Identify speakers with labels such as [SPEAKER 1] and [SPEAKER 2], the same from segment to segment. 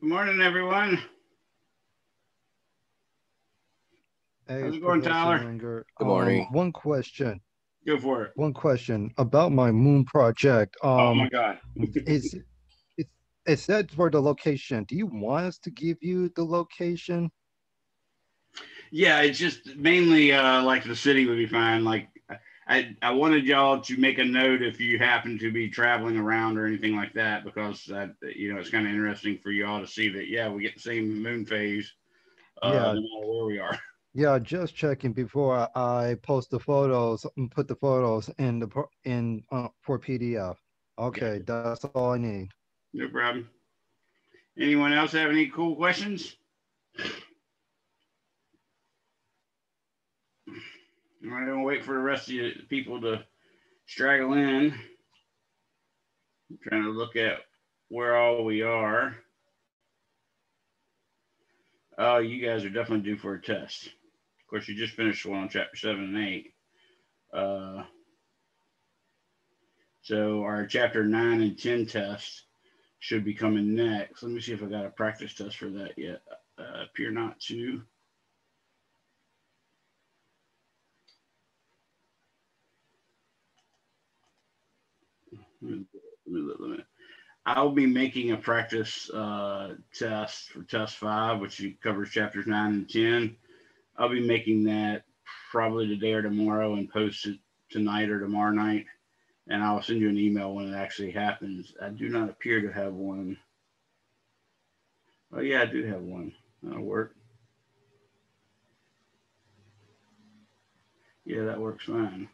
[SPEAKER 1] Good morning, everyone.
[SPEAKER 2] Hey,
[SPEAKER 1] How's it going, Tyler?
[SPEAKER 2] Linger.
[SPEAKER 3] Good morning.
[SPEAKER 2] Um, one question.
[SPEAKER 1] Go for it.
[SPEAKER 2] One question about my moon project.
[SPEAKER 1] oh my
[SPEAKER 2] Um,
[SPEAKER 1] God.
[SPEAKER 2] is it it said for the location. Do you want us to give you the location?
[SPEAKER 1] Yeah, it's just mainly uh, like the city would be fine. Like I, I wanted y'all to make a note if you happen to be traveling around or anything like that, because that you know it's kind of interesting for y'all to see that yeah we get the same moon phase, uh,
[SPEAKER 2] Yeah.
[SPEAKER 1] no matter where we are.
[SPEAKER 2] Yeah, just checking before I, post the photos and put the photos in the in uh, for PDF. Okay, that's all I need.
[SPEAKER 1] No problem. Anyone else have any cool questions? All right, I'll wait for the rest of you people to straggle in. I'm trying to look at where all we are. Oh, you guys are definitely due for a test. Of course, you just finished one on chapter seven and eight. Uh, so our chapter nine and ten tests should be coming next. Let me see if I got a practice test for that yet. Uh, appear not to. Let me, let me, let me- I'll be making a practice uh, test for test five, which covers chapters nine and 10. I'll be making that probably today or tomorrow and post it tonight or tomorrow night. And I'll send you an email when it actually happens. I do not appear to have one. Oh, yeah, I do have one. That'll work. Yeah, that works fine.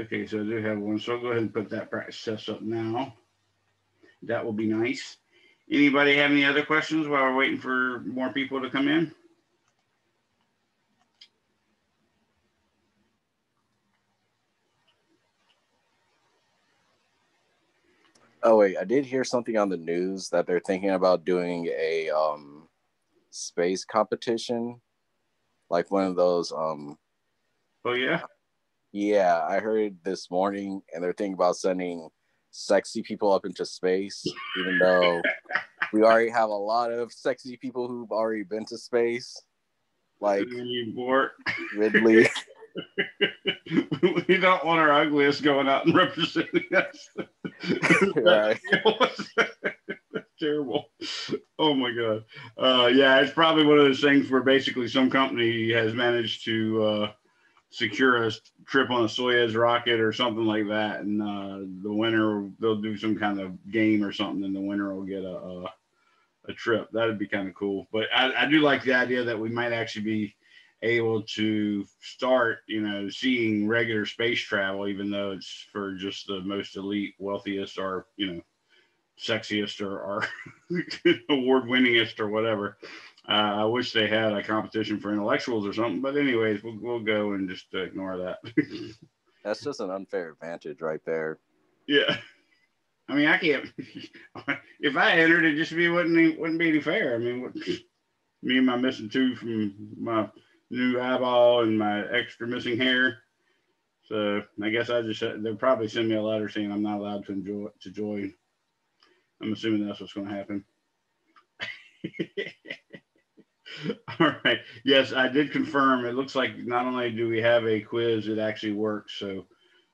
[SPEAKER 1] Okay, so I do have one. So I'll go ahead and put that practice test up now. That will be nice. Anybody have any other questions while we're waiting for more people to come in?
[SPEAKER 3] Oh wait, I did hear something on the news that they're thinking about doing a um space competition. Like one of those um
[SPEAKER 1] Oh, yeah.
[SPEAKER 3] Yeah, I heard this morning and they're thinking about sending sexy people up into space, even though we already have a lot of sexy people who've already been to space. Like. Ridley.
[SPEAKER 1] we don't want our ugliest going out and representing us.
[SPEAKER 3] Right.
[SPEAKER 1] That's terrible. Oh my god. Uh, yeah, it's probably one of those things where basically some company has managed to uh, secure a trip on a Soyuz rocket or something like that, and uh, the winner they'll do some kind of game or something, and the winner will get a a, a trip. That'd be kind of cool. But I, I do like the idea that we might actually be able to start, you know, seeing regular space travel, even though it's for just the most elite, wealthiest, or you know, sexiest or, or award winningest or whatever. I wish they had a competition for intellectuals or something, but anyways, we'll, we'll go and just ignore that.
[SPEAKER 3] That's just an unfair advantage right there.
[SPEAKER 1] yeah. I mean, I can't. if I entered, it just be wouldn't be- wouldn't be any fair. I mean, what, me and my missing tooth from my new eyeball and my extra missing hair. So I guess I just they'll probably send me a letter saying I'm not allowed to enjoy to join. I'm assuming that's what's going to happen. All right. Yes, I did confirm. It looks like not only do we have a quiz, it actually works. So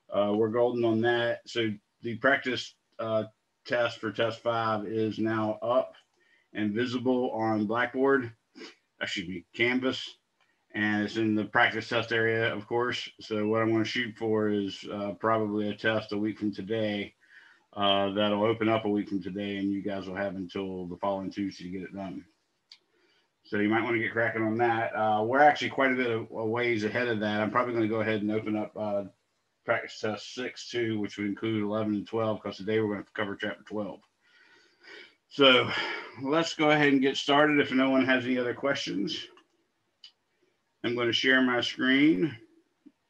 [SPEAKER 1] uh, we're golden on that. So the practice uh, test for test five is now up and visible on Blackboard, excuse me, Canvas, and it's in the practice test area, of course. So what I'm going to shoot for is uh, probably a test a week from today. Uh, that'll open up a week from today, and you guys will have until the following Tuesday to get it done. So you might want to get cracking on that. Uh, we're actually quite a bit of a ways ahead of that. I'm probably going to go ahead and open up uh, practice test six too, which would include 11 and 12, because today we're going to cover chapter 12. So let's go ahead and get started. If no one has any other questions, I'm going to share my screen,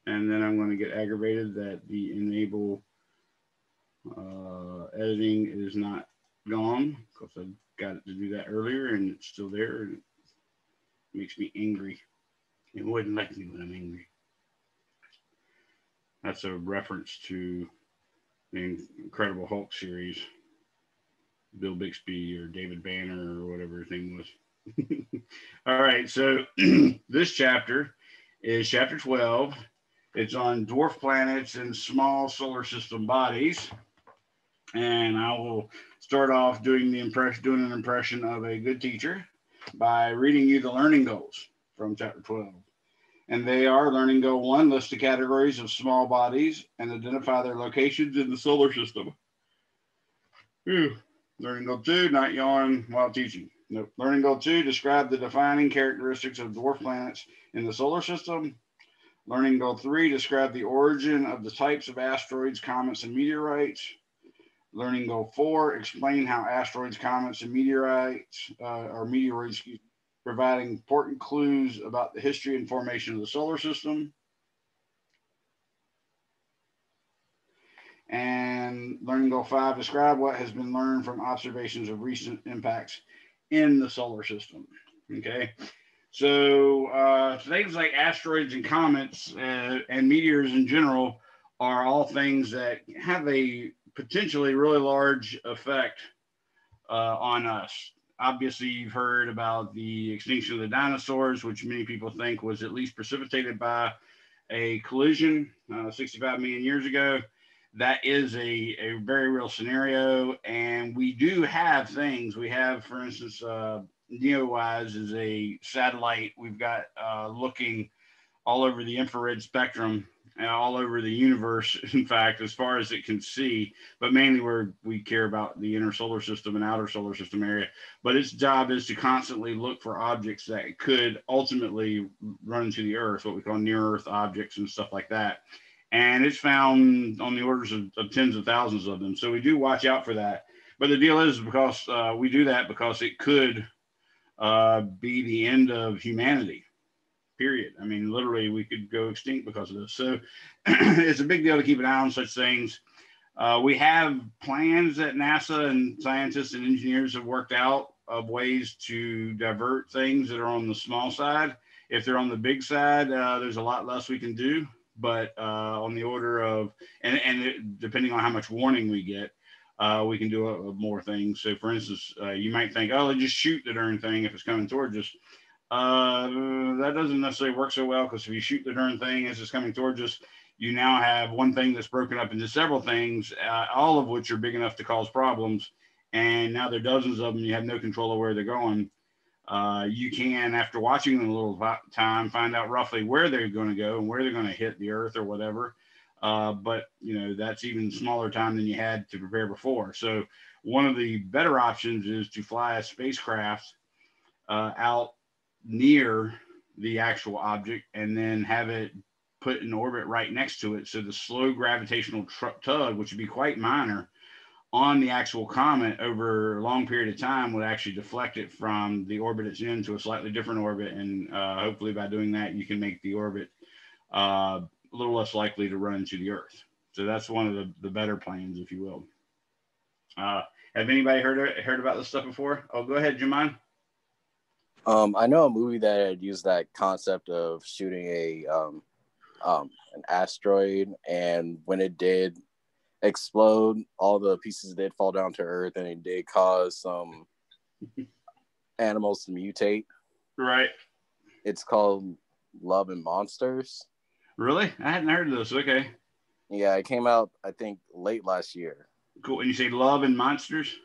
[SPEAKER 1] and then I'm going to get aggravated that the enable uh, editing is not gone because I got it to do that earlier and it's still there and makes me angry. It wouldn't like me when I'm angry. That's a reference to the Incredible Hulk series. Bill Bixby or David Banner or whatever his name was. All right, so this chapter is chapter 12. It's on dwarf planets and small solar system bodies. And I will start off doing the impression doing an impression of a good teacher by reading you the learning goals from chapter 12. And they are learning goal one, list the categories of small bodies and identify their locations in the solar system. Whew. Learning goal two, not yawn while teaching. Nope. Learning goal two, describe the defining characteristics of dwarf planets in the solar system. Learning goal three, describe the origin of the types of asteroids, comets, and meteorites. Learning goal four, explain how asteroids, comets, and meteorites, uh, or providing important clues about the history and formation of the solar system. And learning goal five, describe what has been learned from observations of recent impacts in the solar system. Okay. So uh, things like asteroids and comets uh, and meteors in general are all things that have a potentially really large effect uh, on us. Obviously, you've heard about the extinction of the dinosaurs, which many people think was at least precipitated by a collision uh, 65 million years ago that is a, a very real scenario. And we do have things. We have, for instance, uh, NEOWISE is a satellite we've got uh, looking all over the infrared spectrum and all over the universe, in fact, as far as it can see, but mainly where we care about the inner solar system and outer solar system area. But its job is to constantly look for objects that could ultimately run into the Earth, what we call near Earth objects and stuff like that and it's found on the orders of, of, tens of thousands of them. So we do watch out for that. But the deal is because uh, we do that because it could uh, be the end of humanity. Period. I mean, literally, we could go extinct because of this. So it's a big deal to keep an eye on such things. Uh, we have plans that NASA and scientists and engineers have worked out of ways to divert things that are on the small side. If they're on the big side, uh, there's a lot less we can do but uh, on the order of, and, and depending on how much warning we get, uh, we can do a, a more things. So, for instance, uh, you might think, oh, just shoot the darn thing if it's coming towards us. Uh, that doesn't necessarily work so well because if you shoot the darn thing as it's coming towards us, you now have one thing that's broken up into several things, uh, all of which are big enough to cause problems. And now there are dozens of them. You have no control of where they're going uh, you can, after watching them a little time, find out roughly where they're going to go and where they're going to hit the earth or whatever. Uh, but you know that's even smaller time than you had to prepare before. So one of the better options is to fly a spacecraft uh, out near the actual object and then have it put in orbit right next to it. So the slow gravitational tug, which would be quite minor, on the actual comet over a long period of time would actually deflect it from the orbit it's in to a slightly different orbit. And uh, hopefully by doing that, you can make the orbit uh, a little less likely to run into the Earth. So that's one of the, the better plans, if you will. Uh, have anybody heard heard about this stuff before? Oh, go ahead, Jamon.
[SPEAKER 3] Um, I know a movie that had used that concept of shooting a um, um, an asteroid, and when it did, explode. All the pieces did fall down to earth, and it did cause some animals to mutate.
[SPEAKER 1] Right.
[SPEAKER 3] It's called Love and Monsters.
[SPEAKER 1] Really? I hadn't heard of this. Okay.
[SPEAKER 3] Yeah, it came out I think late last year.
[SPEAKER 1] Cool. And you say Love and Monsters?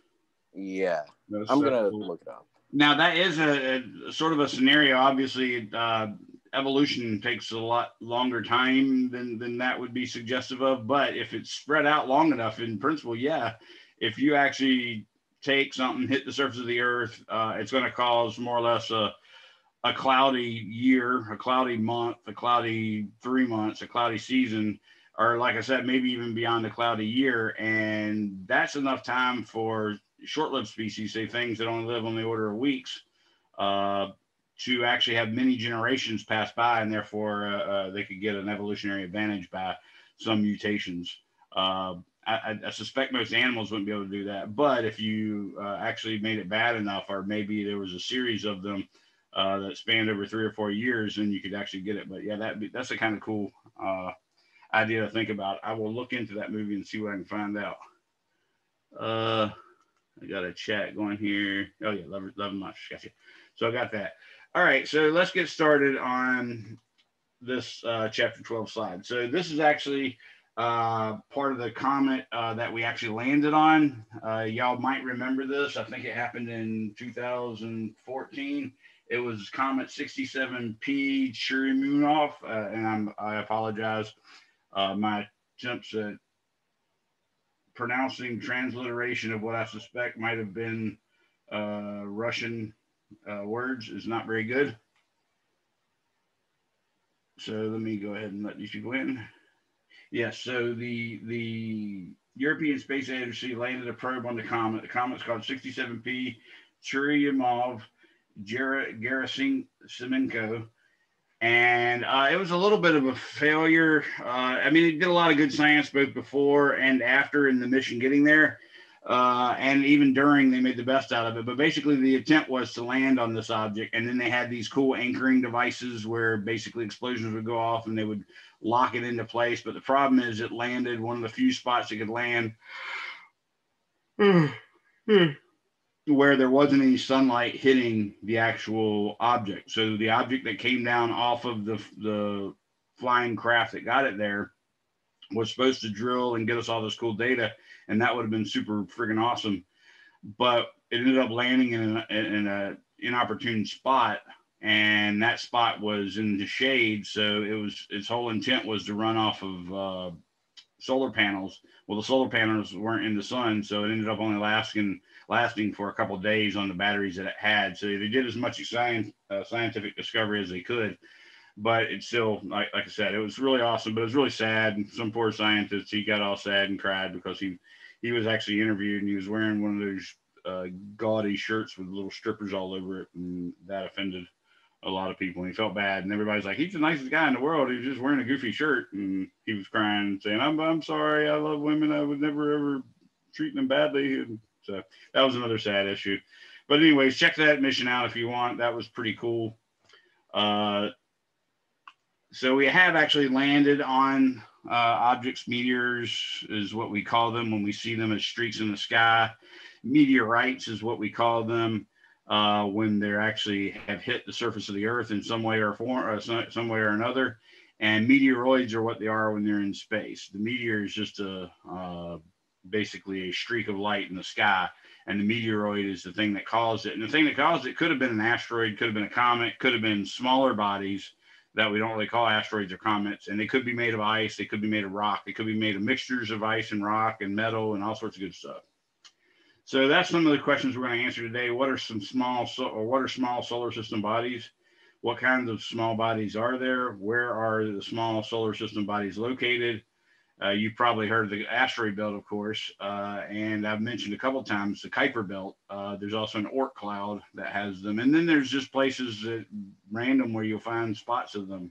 [SPEAKER 3] Yeah. I'm gonna cool. look it up.
[SPEAKER 1] Now that is a, a, sort of a scenario. Obviously, uh, evolution takes a lot longer time than than that would be suggestive of. But if it's spread out long enough, in principle, yeah, if you actually take something, hit the surface of the Earth, uh, it's going to cause more or less a a cloudy year, a cloudy month, a cloudy three months, a cloudy season, or like I said, maybe even beyond a cloudy year, and that's enough time for short-lived species, say things that only live on the order of weeks, uh, to actually have many generations pass by, and therefore uh, uh, they could get an evolutionary advantage by some mutations. Uh, I, I, suspect most animals wouldn't be able to do that, but if you uh, actually made it bad enough, or maybe there was a series of them uh, that spanned over three or four years, then you could actually get it. But yeah, that that's a kind of cool uh, idea to think about. I will look into that movie and see what I can find out. I got a chat going here. Oh yeah, love, love much. Gotcha. So I got that. All right, so let's get started on this uh, chapter 12 slide. So this is actually uh, part of the comet uh, that we actually landed on. Uh, y'all might remember this. I think it happened in 2014. It was Comet 67P Churyumov, uh, and I'm, I apologize. Uh, my attempts at pronouncing transliteration of what I suspect might have been uh, Russian words is not very good. So let me go ahead and let these people in. Yes, so the the European Space Agency landed a probe on the comet. The comet's called 67P Churyumov Gerasimenko. And uh, it was a little bit of a failure. Uh, I mean, it did a lot of good science both before and after in the mission getting there uh, and even during they made the best out of it. But basically, the attempt was to land on this object, and then they had these cool anchoring devices where basically explosions would go off and they would lock it into place. But the problem is, it landed one of the few spots it could land where there wasn't any sunlight hitting the actual object. So the object that came down off of the the flying craft that got it there was supposed to drill and get us all this cool data and that would have been super friggin' awesome. But it ended up landing in a, in a inopportune spot, and that spot was in the shade. So it was its whole intent was to run off of uh, solar panels. Well, the solar panels weren't in the sun, so it ended up only lasting lasting for a couple days on the batteries that it had. So they did as much science, uh, scientific discovery as they could but it's still like, like I said, it was really awesome, but it was really sad. Some poor scientist, he got all sad and cried because he he was actually interviewed and he was wearing one of those uh, gaudy shirts with little strippers all over it, and that offended a lot of people. And he felt bad, and everybody's like, "He's the nicest guy in the world. He was just wearing a goofy shirt," and he was crying, saying, "I'm I'm sorry. I love women. I would never ever treat them badly." And so that was another sad issue. But anyways, check that mission out if you want. That was pretty cool. Uh, so we have actually landed on uh, objects, meteors is what we call them when we see them as streaks in the sky. Meteorites is what we call them uh, when they're actually have hit the surface of the earth in some way or form, or some, some way or another. And meteoroids are what they are when they're in space. The meteor is just a uh, basically a streak of light in the sky, and the meteoroid is the thing that caused it. And the thing that caused it could have been an asteroid, could have been a comet, could have been smaller bodies that we don't really call asteroids or comets. And they could be made of ice, they could be made of rock, they could be made of mixtures of ice and rock and metal and all sorts of good stuff. So that's some of the questions we're going to answer today. What are some small or what are small solar system bodies? What kinds of small bodies are there? Where are the small solar system bodies located? Uh, you've probably heard of the asteroid belt, of course, uh, and I've mentioned a couple times the Kuiper belt. Uh, there's also an Oort cloud that has them, and then there's just places that random where you'll find spots of them.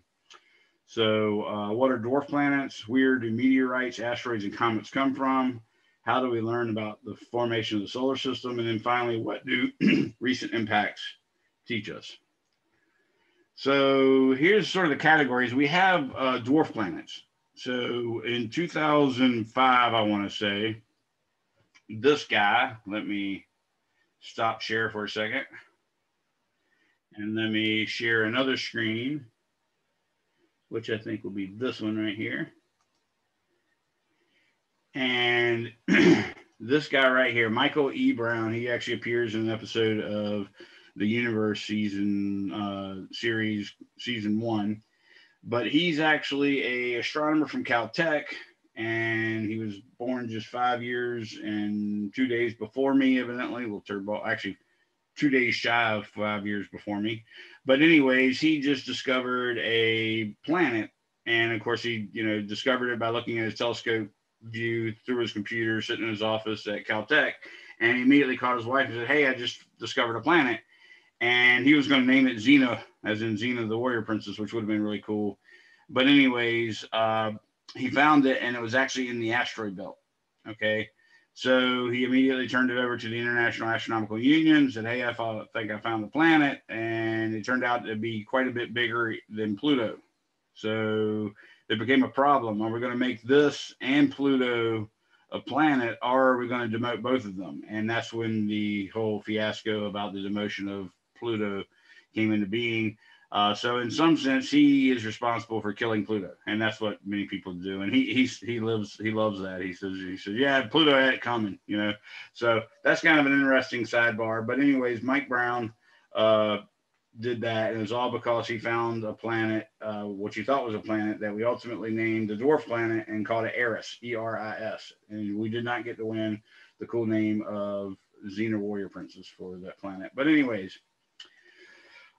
[SPEAKER 1] So, uh, what are dwarf planets? Where do meteorites, asteroids, and comets come from? How do we learn about the formation of the solar system? And then finally, what do recent impacts teach us? So here's sort of the categories. We have uh, dwarf planets. So in 2005, I want to say, this guy, let me stop share for a second. And let me share another screen, which I think will be this one right here. And this guy right here, Michael E. Brown, he actually appears in an episode of the Universe season uh, series, season one but he's actually a astronomer from Caltech, and he was born just five years and two days before me, evidently. Little turbo, actually, two days shy of five years before me. But anyways, he just discovered a planet, and of course, he you know discovered it by looking at his telescope view through his computer, sitting in his office at Caltech, and he immediately called his wife and said, "Hey, I just discovered a planet." and he was going to name it Xena, as in Xena the Warrior Princess, which would have been really cool. But anyways, uh, he found it, and it was actually in the asteroid belt. Okay, so he immediately turned it over to the International Astronomical Union, said, "Hey, I think I found the planet," and it turned out to be quite a bit bigger than Pluto. So it became a problem. Are we going to make this and Pluto a planet, or are we going to demote both of them? And that's when the whole fiasco about the demotion of Pluto came into being. Uh, so in some sense, he is responsible for killing Pluto, and that's what many people do. And he he's, he lives he loves that. He says he says yeah, Pluto had it coming, you know. So that's kind of an interesting sidebar. But anyways, Mike Brown uh, did that, and it was all because he found a planet, uh, what you thought was a planet that we ultimately named the dwarf planet and called it Eris, E R I S. And we did not get to win the cool name of Xena Warrior Princess for that planet. But anyways.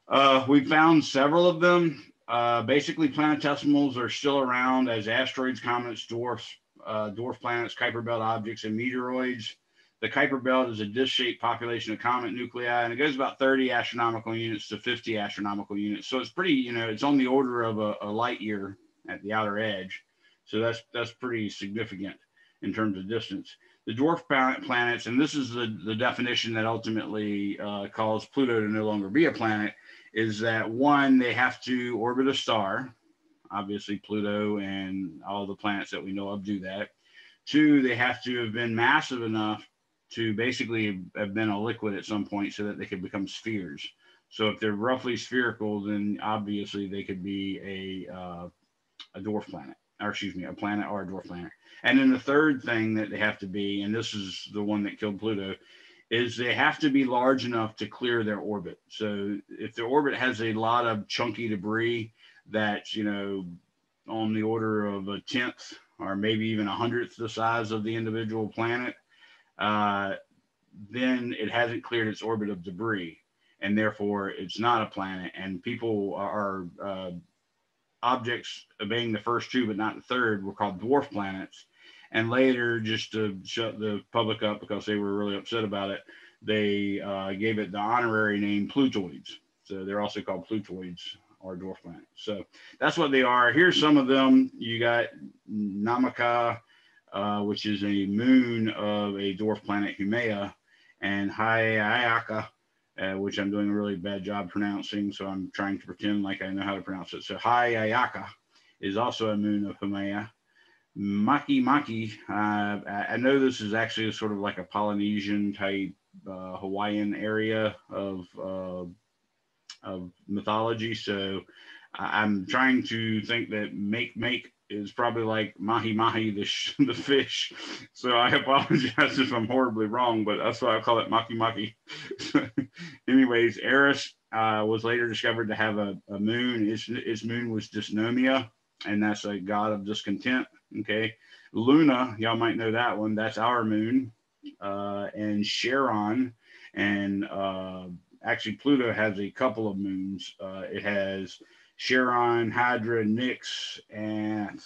[SPEAKER 1] Uh, we found several of them. Uh, basically, planetesimals are still around as asteroids, comets, dwarfs, uh, dwarf planets, Kuiper belt objects, and meteoroids. The Kuiper belt is a disc-shaped population of comet nuclei, and it goes about 30 astronomical units to 50 astronomical units. So it's pretty, you know, it's on the order of a, a light year at the outer edge. So that's that's pretty significant in terms of distance. The dwarf planets, and this is the, the definition that ultimately uh, calls Pluto to no longer be a planet, is that one, they have to orbit a star. Obviously, Pluto and all the planets that we know of do that. Two, they have to have been massive enough to basically have been a liquid at some point so that they could become spheres. So if they're roughly spherical, then obviously they could be a, uh, a dwarf planet, or excuse me, a planet or a dwarf planet. And then the third thing that they have to be, and this is the one that killed Pluto, is they have to be large enough to clear their orbit. So if the orbit has a lot of chunky debris that's, you know, on the order of a tenth or maybe even a hundredth the size of the individual planet, uh, then it hasn't cleared its orbit of debris. And therefore, it's not a planet. And people are uh, objects obeying the first two, but not the third, were called dwarf planets and later, just to shut the public up because they were really upset about it, they uh, gave it the honorary name Plutoids. So they're also called Plutoids or dwarf planets. So that's what they are. Here's some of them. You got Namaka, uh, which is a moon of a dwarf planet Haumea, and Hayayaka, uh, which I'm doing a really bad job pronouncing. So I'm trying to pretend like I know how to pronounce it. So Hayayaka is also a moon of Haumea. Maki Maki. Uh, I know this is actually a sort of like a Polynesian type uh, Hawaiian area of uh, of mythology. So I'm trying to think that make make is probably like mahi mahi the sh- the fish. So I apologize if I'm horribly wrong, but that's why I call it maki maki. Anyways, Eris uh, was later discovered to have a, a moon. Its, its moon was Dysnomia, and that's a god of discontent. Okay. Luna, y'all might know that one. That's our moon. Uh, and Charon, and uh, actually Pluto has a couple of moons. Uh, it has Charon, Hydra, Nix, and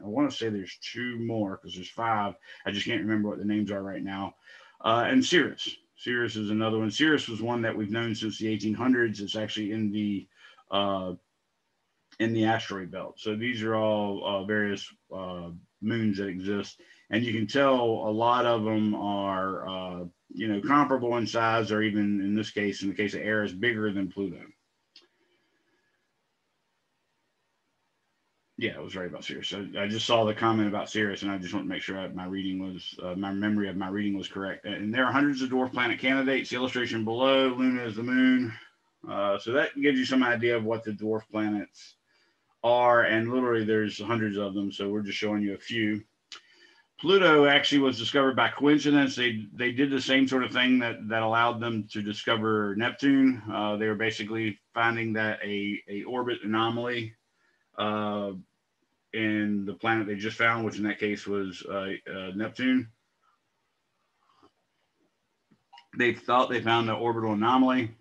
[SPEAKER 1] I want to say there's two more because there's five. I just can't remember what the names are right now. Uh, and Ceres. Ceres is another one. Ceres was one that we've known since the 1800s. It's actually in the uh, in the asteroid belt. So these are all uh, various uh, moons that exist, and you can tell a lot of them are, uh, you know, comparable in size, or even in this case, in the case of Eris, bigger than Pluto. Yeah, it was right about Ceres. So I just saw the comment about Ceres, and I just want to make sure my reading was, uh, my memory of my reading was correct. And there are hundreds of dwarf planet candidates. The illustration below, Luna is the moon. Uh, so that gives you some idea of what the dwarf planets are, and literally there's hundreds of them. So we're just showing you a few. Pluto actually was discovered by coincidence. They they did the same sort of thing that that allowed them to discover Neptune. Uh, they were basically finding that a a orbit anomaly uh, in the planet they just found, which in that case was uh, uh Neptune. They thought they found the orbital anomaly.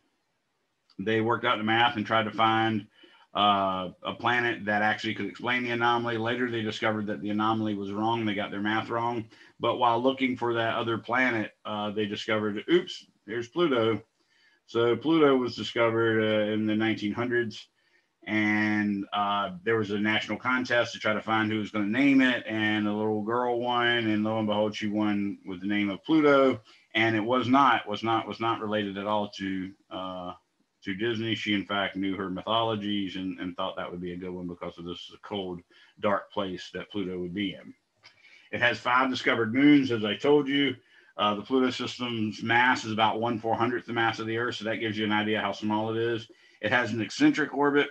[SPEAKER 1] They worked out the math and tried to find uh, a planet that actually could explain the anomaly. Later, they discovered that the anomaly was wrong. They got their math wrong. But while looking for that other planet, uh, they discovered, oops, there's Pluto. So Pluto was discovered uh, in the 1900s, and uh, there was a national contest to try to find who was going to name it. And a little girl won, and lo and behold, she won with the name of Pluto. And it was not was not was not related at all to uh, to Disney. She, in fact, knew her mythologies and, and thought that would be a good one because of this is a cold, dark place that Pluto would be in. It has five discovered moons, as I told you. Uh, the Pluto system's mass is about one four hundredth the mass of the Earth, so that gives you an idea how small it is. It has an eccentric orbit,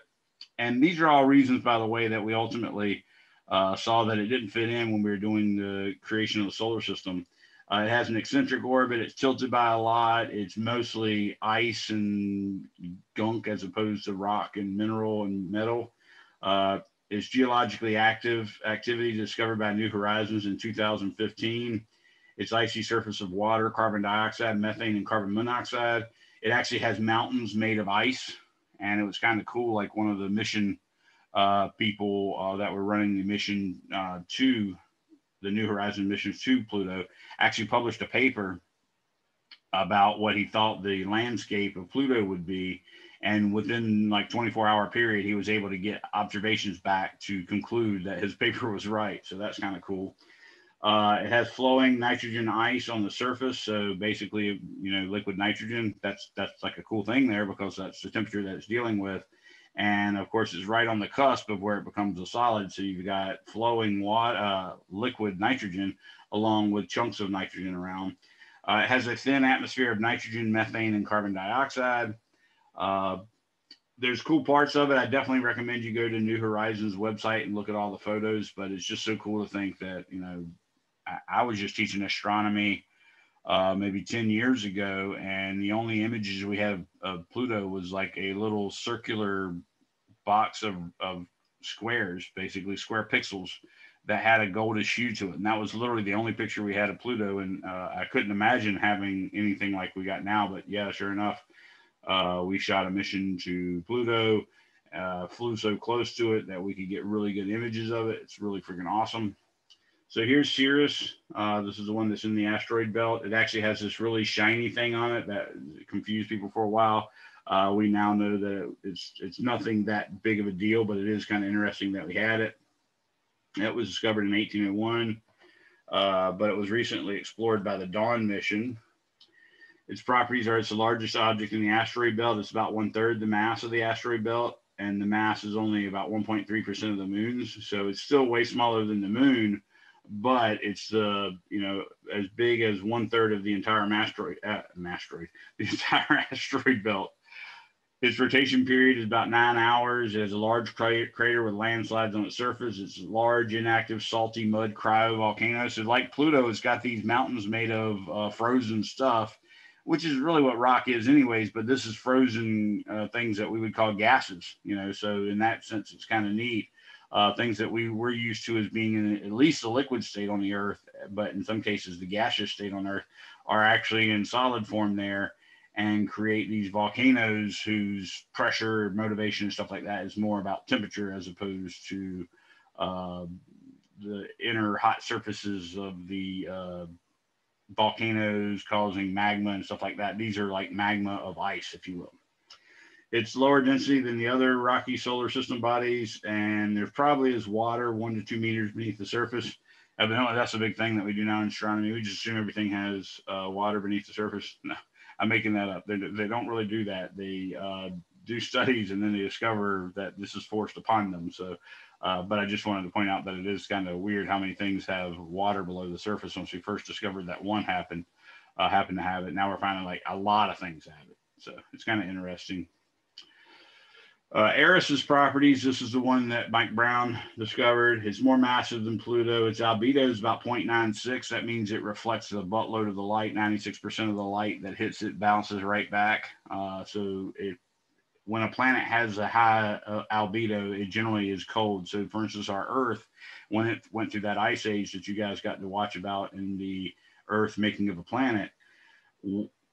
[SPEAKER 1] and these are all reasons, by the way, that we ultimately uh, saw that it didn't fit in when we were doing the creation of the solar system. Uh, it has an eccentric orbit. It's tilted by a lot. It's mostly ice and gunk as opposed to rock and mineral and metal. Uh, it's geologically active activity discovered by New Horizons in 2015. Its icy surface of water, carbon dioxide, methane, and carbon monoxide. It actually has mountains made of ice, and it was kind of cool. Like one of the mission uh, people uh, that were running the mission uh, to the New Horizon missions to Pluto actually published a paper about what he thought the landscape of Pluto would be. And within like 24 hour period, he was able to get observations back to conclude that his paper was right. So that's kind of cool. Uh, it has flowing nitrogen ice on the surface. So basically, you know, liquid nitrogen, that's, that's like a cool thing there because that's the temperature that it's dealing with. And of course, it's right on the cusp of where it becomes a solid. So you've got flowing water, uh, liquid nitrogen along with chunks of nitrogen around. Uh, it has a thin atmosphere of nitrogen, methane, and carbon dioxide. Uh, there's cool parts of it. I definitely recommend you go to New Horizons website and look at all the photos. But it's just so cool to think that you know I, was just teaching astronomy uh, maybe 10 years ago, and the only images we had of Pluto was like a little circular box of, of squares, basically square pixels that had a goldish hue to it. And that was literally the only picture we had of Pluto. And uh, I couldn't imagine having anything like we got now. But yeah, sure enough, uh, we shot a mission to Pluto, uh, flew so close to it that we could get really good images of it. It's really freaking awesome. So here's Ceres. Uh, this is the one that's in the asteroid belt. It actually has this really shiny thing on it that confused people for a while. Uh, we now know that it's it's nothing that big of a deal, but it is kind of interesting that we had it. It was discovered in 1801, uh, but it was recently explored by the Dawn mission. Its properties are it's the largest object in the asteroid belt. It's about one third the mass of the asteroid belt, and the mass is only about 1.3% of the moon's. So it's still way smaller than the moon, but it's uh, you know as big as one third of the entire asteroid, uh, asteroid, the entire asteroid belt. Its rotation period is about nine hours. It has a large crater with landslides on its surface. It's large, inactive, salty mud cryovolcano. So, like Pluto, it's got these mountains made of uh, frozen stuff, which is really what rock is, anyways. But this is frozen uh, things that we would call gases, you know. So, in that sense, it's kind of neat uh, things that we were used to as being in at least a liquid state on the Earth, but in some cases the gaseous state on Earth are actually in solid form there and create these volcanoes whose pressure, motivation, and stuff like that is more about temperature as opposed to uh, the inner hot surfaces of the uh, volcanoes causing magma and stuff like that. These are like magma of ice, if you will. It's lower density than the other rocky solar system bodies, and there probably is water one to two meters beneath the surface. Evidently, that's a big thing that we do now in astronomy. We just assume everything has uh, water beneath the surface. No, I'm making that up. They, they don't really do that. They uh, do studies and then they discover that this is forced upon them. So, uh, but I just wanted to point out that it is kind of weird how many things have water below the surface. Once we first discovered that one happened, uh, happened to have it, now we're finding like a lot of things have it. So it's kind of interesting. Uh, Eris's properties, this is the one that Mike Brown discovered. It's more massive than Pluto. Its albedo is about 0.96. That means it reflects a buttload of the light. 96% of the light that hits it bounces right back. Uh, so it, when a planet has a high uh, albedo, it generally is cold. So, for instance, our Earth, when it went through that ice age that you guys got to watch about in the Earth making of a planet,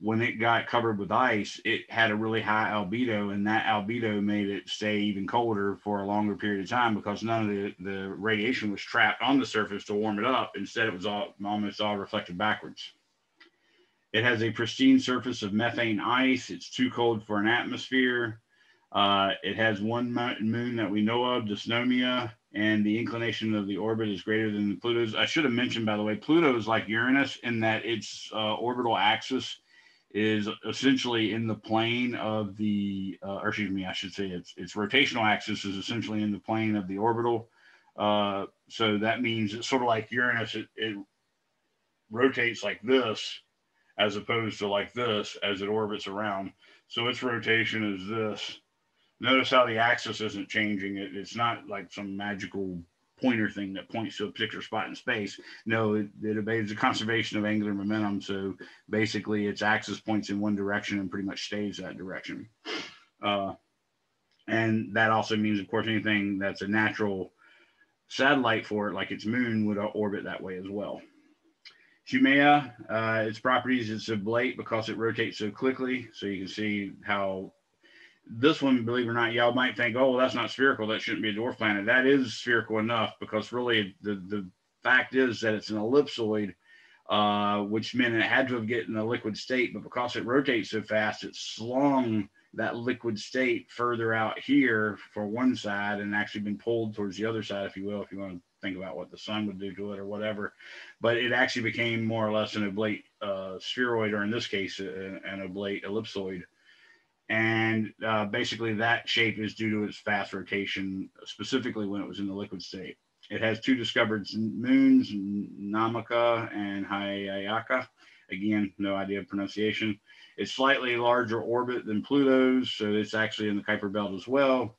[SPEAKER 1] when it got covered with ice, it had a really high albedo, and that albedo made it stay even colder for a longer period of time because none of the, the radiation was trapped on the surface to warm it up. Instead, it was all almost all reflected backwards. It has a pristine surface of methane ice. It's too cold for an atmosphere. Uh, it has one moon that we know of, Dysnomia, and the inclination of the orbit is greater than Pluto's. I should have mentioned, by the way, Pluto is like Uranus in that its uh, orbital axis is essentially in the plane of the, uh, or excuse me, I should say its its rotational axis is essentially in the plane of the orbital Uh, so that means it's sort of like Uranus, it, it rotates like this as opposed to like this as it orbits around. So its rotation is this. Notice how the axis isn't changing. It, it's not like some magical pointer thing that points to a particular spot in space. No, it, it obeys the conservation of angular momentum. So basically, its axis points in one direction and pretty much stays that direction. Uh, and that also means, of course, anything that's a natural satellite for it, like its moon, would orbit that way as well. Haumea, uh, its properties, it's oblate because it rotates so quickly. So you can see how this one, believe it or not, y'all might think, oh, well, that's not spherical. That shouldn't be a dwarf planet. That is spherical enough because really the, the fact is that it's an ellipsoid, uh, which meant it had to have get in a liquid state. But because it rotates so fast, it slung that liquid state further out here for one side and actually been pulled towards the other side, if you will, if you want to think about what the sun would do to it or whatever. But it actually became more or less an oblate uh, spheroid, or in this case, an oblate ellipsoid. And uh, basically, that shape is due to its fast rotation, specifically when it was in the liquid state. It has two discovered moons, Namaka and Hyakka. Again, no idea of pronunciation. It's slightly larger orbit than Pluto's, so it's actually in the Kuiper Belt as well.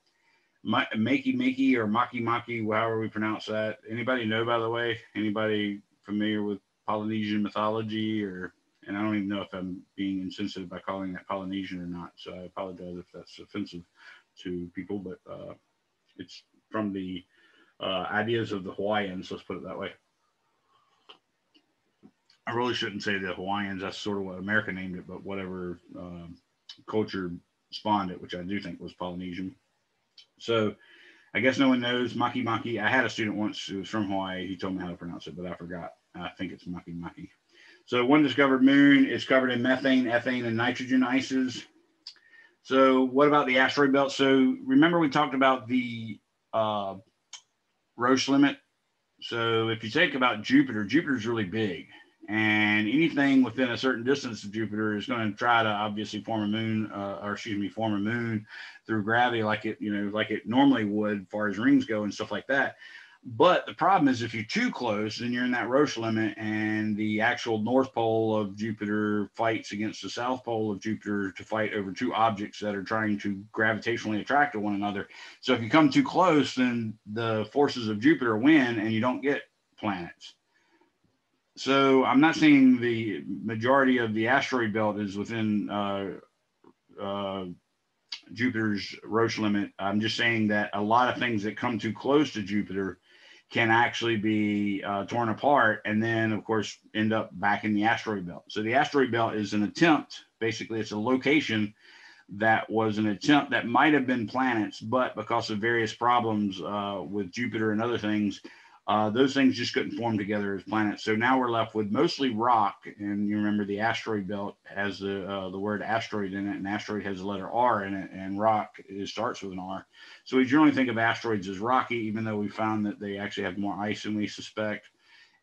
[SPEAKER 1] Makey Makey or Maki Maki, however we pronounce that. Anybody know, by the way? Anybody familiar with Polynesian mythology or and I don't even know if I'm being insensitive by calling that Polynesian or not. So I apologize if that's offensive to people, but uh, it's from the uh, ideas of the Hawaiians. Let's put it that way. I really shouldn't say the Hawaiians. That's sort of what America named it, but whatever uh, culture spawned it, which I do think was Polynesian. So I guess no one knows Maki Maki. I had a student once who was from Hawaii. He told me how to pronounce it, but I forgot. I think it's Maki Maki. So one discovered moon is covered in methane, ethane, and nitrogen ices. So what about the asteroid belt? So remember we talked about the uh, Roche limit. So if you think about Jupiter, Jupiter is really big and anything within a certain distance of Jupiter is going to try to obviously form a moon, uh, or excuse me, form a moon through gravity, like it, you know, like it normally would, as far as rings go and stuff like that. But the problem is if you're too close, then you're in that Roche limit, and the actual north pole of Jupiter fights against the south pole of Jupiter to fight over two objects that are trying to gravitationally attract to one another. So if you come too close, then the forces of Jupiter win, and you don't get planets. So I'm not saying the majority of the asteroid belt is within uh, uh, Jupiter's Roche limit. I'm just saying that a lot of things that come too close to Jupiter can actually be uh, torn apart and then of course end up back in the asteroid belt. So the asteroid belt is an attempt basically it's a location that was an attempt that might have been planets but because of various problems uh, with jupiter and other things uh, those things just couldn't form together as planets. So now we're left with mostly rock. And you remember the asteroid belt has the uh, the word asteroid in it, and asteroid has the letter R in it, and rock it starts with an R. So we generally think of asteroids as rocky, even though we found that they actually have more ice than we suspect.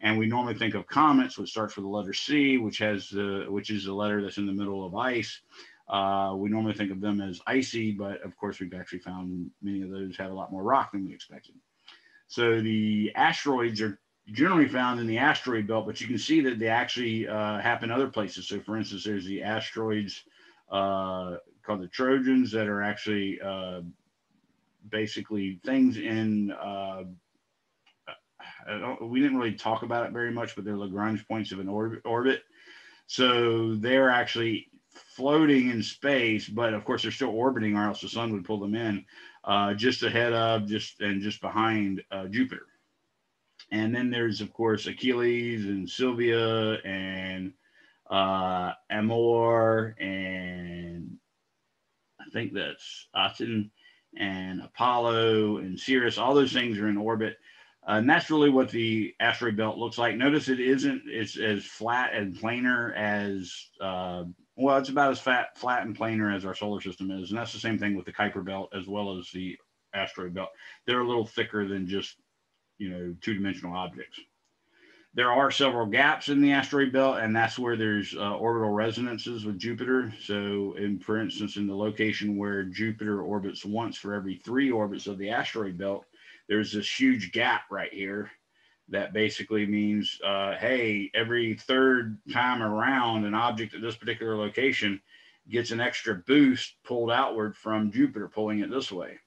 [SPEAKER 1] And we normally think of comets, which starts with the letter C, which has the which is the letter that's in the middle of ice. Uh, we normally think of them as icy, but of course we've actually found many of those have a lot more rock than we expected. So the asteroids are generally found in the asteroid belt, but you can see that they actually uh, happen other places. So, for instance, there's the asteroids uh, called the Trojans that are actually uh, basically things in. Uh, we didn't really talk about it very much, but they're Lagrange points of an orbit. orbit. So they're actually floating in space, but of course they're still orbiting, or else the sun would pull them in uh, just ahead of just and just behind uh, Jupiter. And then there's of course Achilles and Sylvia and uh, Amor and I think that's Aten and Apollo and Ceres. All those things are in orbit. Uh, and that's really what the asteroid belt looks like. Notice it isn't it's as flat and planar as uh, well, it's about as fat, flat and planar as our solar system is, and that's the same thing with the Kuiper Belt as well as the asteroid belt. They're a little thicker than just you know two-dimensional objects. There are several gaps in the asteroid belt, and that's where there's uh, orbital resonances with Jupiter. So, in for instance, in the location where Jupiter orbits once for every three orbits of the asteroid belt, there's this huge gap right here that basically means, uh, hey, every third time around, an object at this particular location gets an extra boost pulled outward from Jupiter, pulling it this way.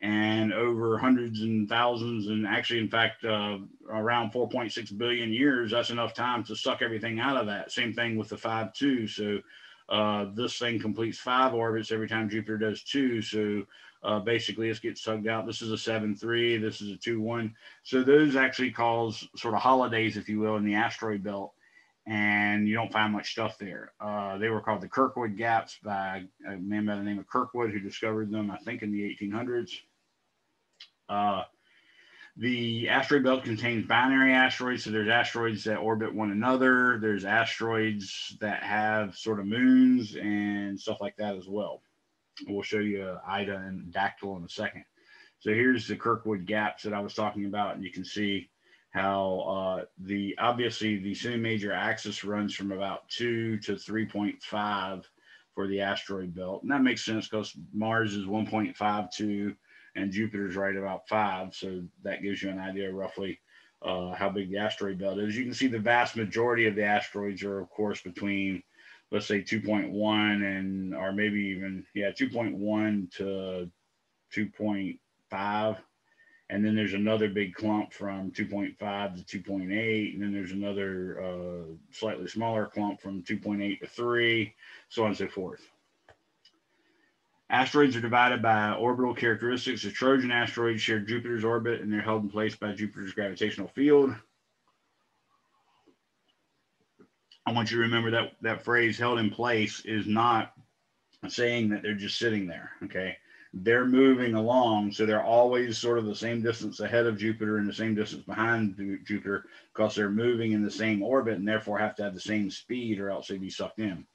[SPEAKER 1] And over hundreds and thousands, and actually, in fact, uh, around 4.6 billion years, that's enough time to suck everything out of that. Same thing with the 5 2. So uh, this thing completes five orbits every time Jupiter does two. So uh, basically, this gets tugged out. This is a 7 3. This is a 2 1. So those actually cause sort of holidays, if you will, in the asteroid belt and you don't find much stuff there. Uh, they were called the Kirkwood Gaps by a man by the name of Kirkwood who discovered them, I think, in the 1800s. Uh, the asteroid belt contains binary asteroids, so there's asteroids that orbit one another. There's asteroids that have sort of moons and stuff like that as well. We'll show you Ida and Dactyl in a second. So here's the Kirkwood gaps that I was talking about, and you can see how uh, the obviously the semi-major axis runs from about two to 3.5 for the asteroid belt. And that makes sense because Mars is 1.52 and Jupiter's right about five. So that gives you an idea roughly uh, how big the asteroid belt is. You can see the vast majority of the asteroids are, of course, between let's say 2.1 and or maybe even yeah 2.1 to 2.5 and then there's another big clump from 2.5 to 2.8 and then there's another uh, slightly smaller clump from 2.8 to 3 so on and so forth. Asteroids are divided by orbital characteristics. The trojan asteroids share jupiter's orbit and they're held in place by jupiter's gravitational field i want you to remember that that phrase held in place is not saying that they're just sitting there okay they're moving along. So they're always sort of the same distance ahead of Jupiter and the same distance behind Jupiter because they're moving in the same orbit and therefore have to have the same speed or else they'd be sucked in.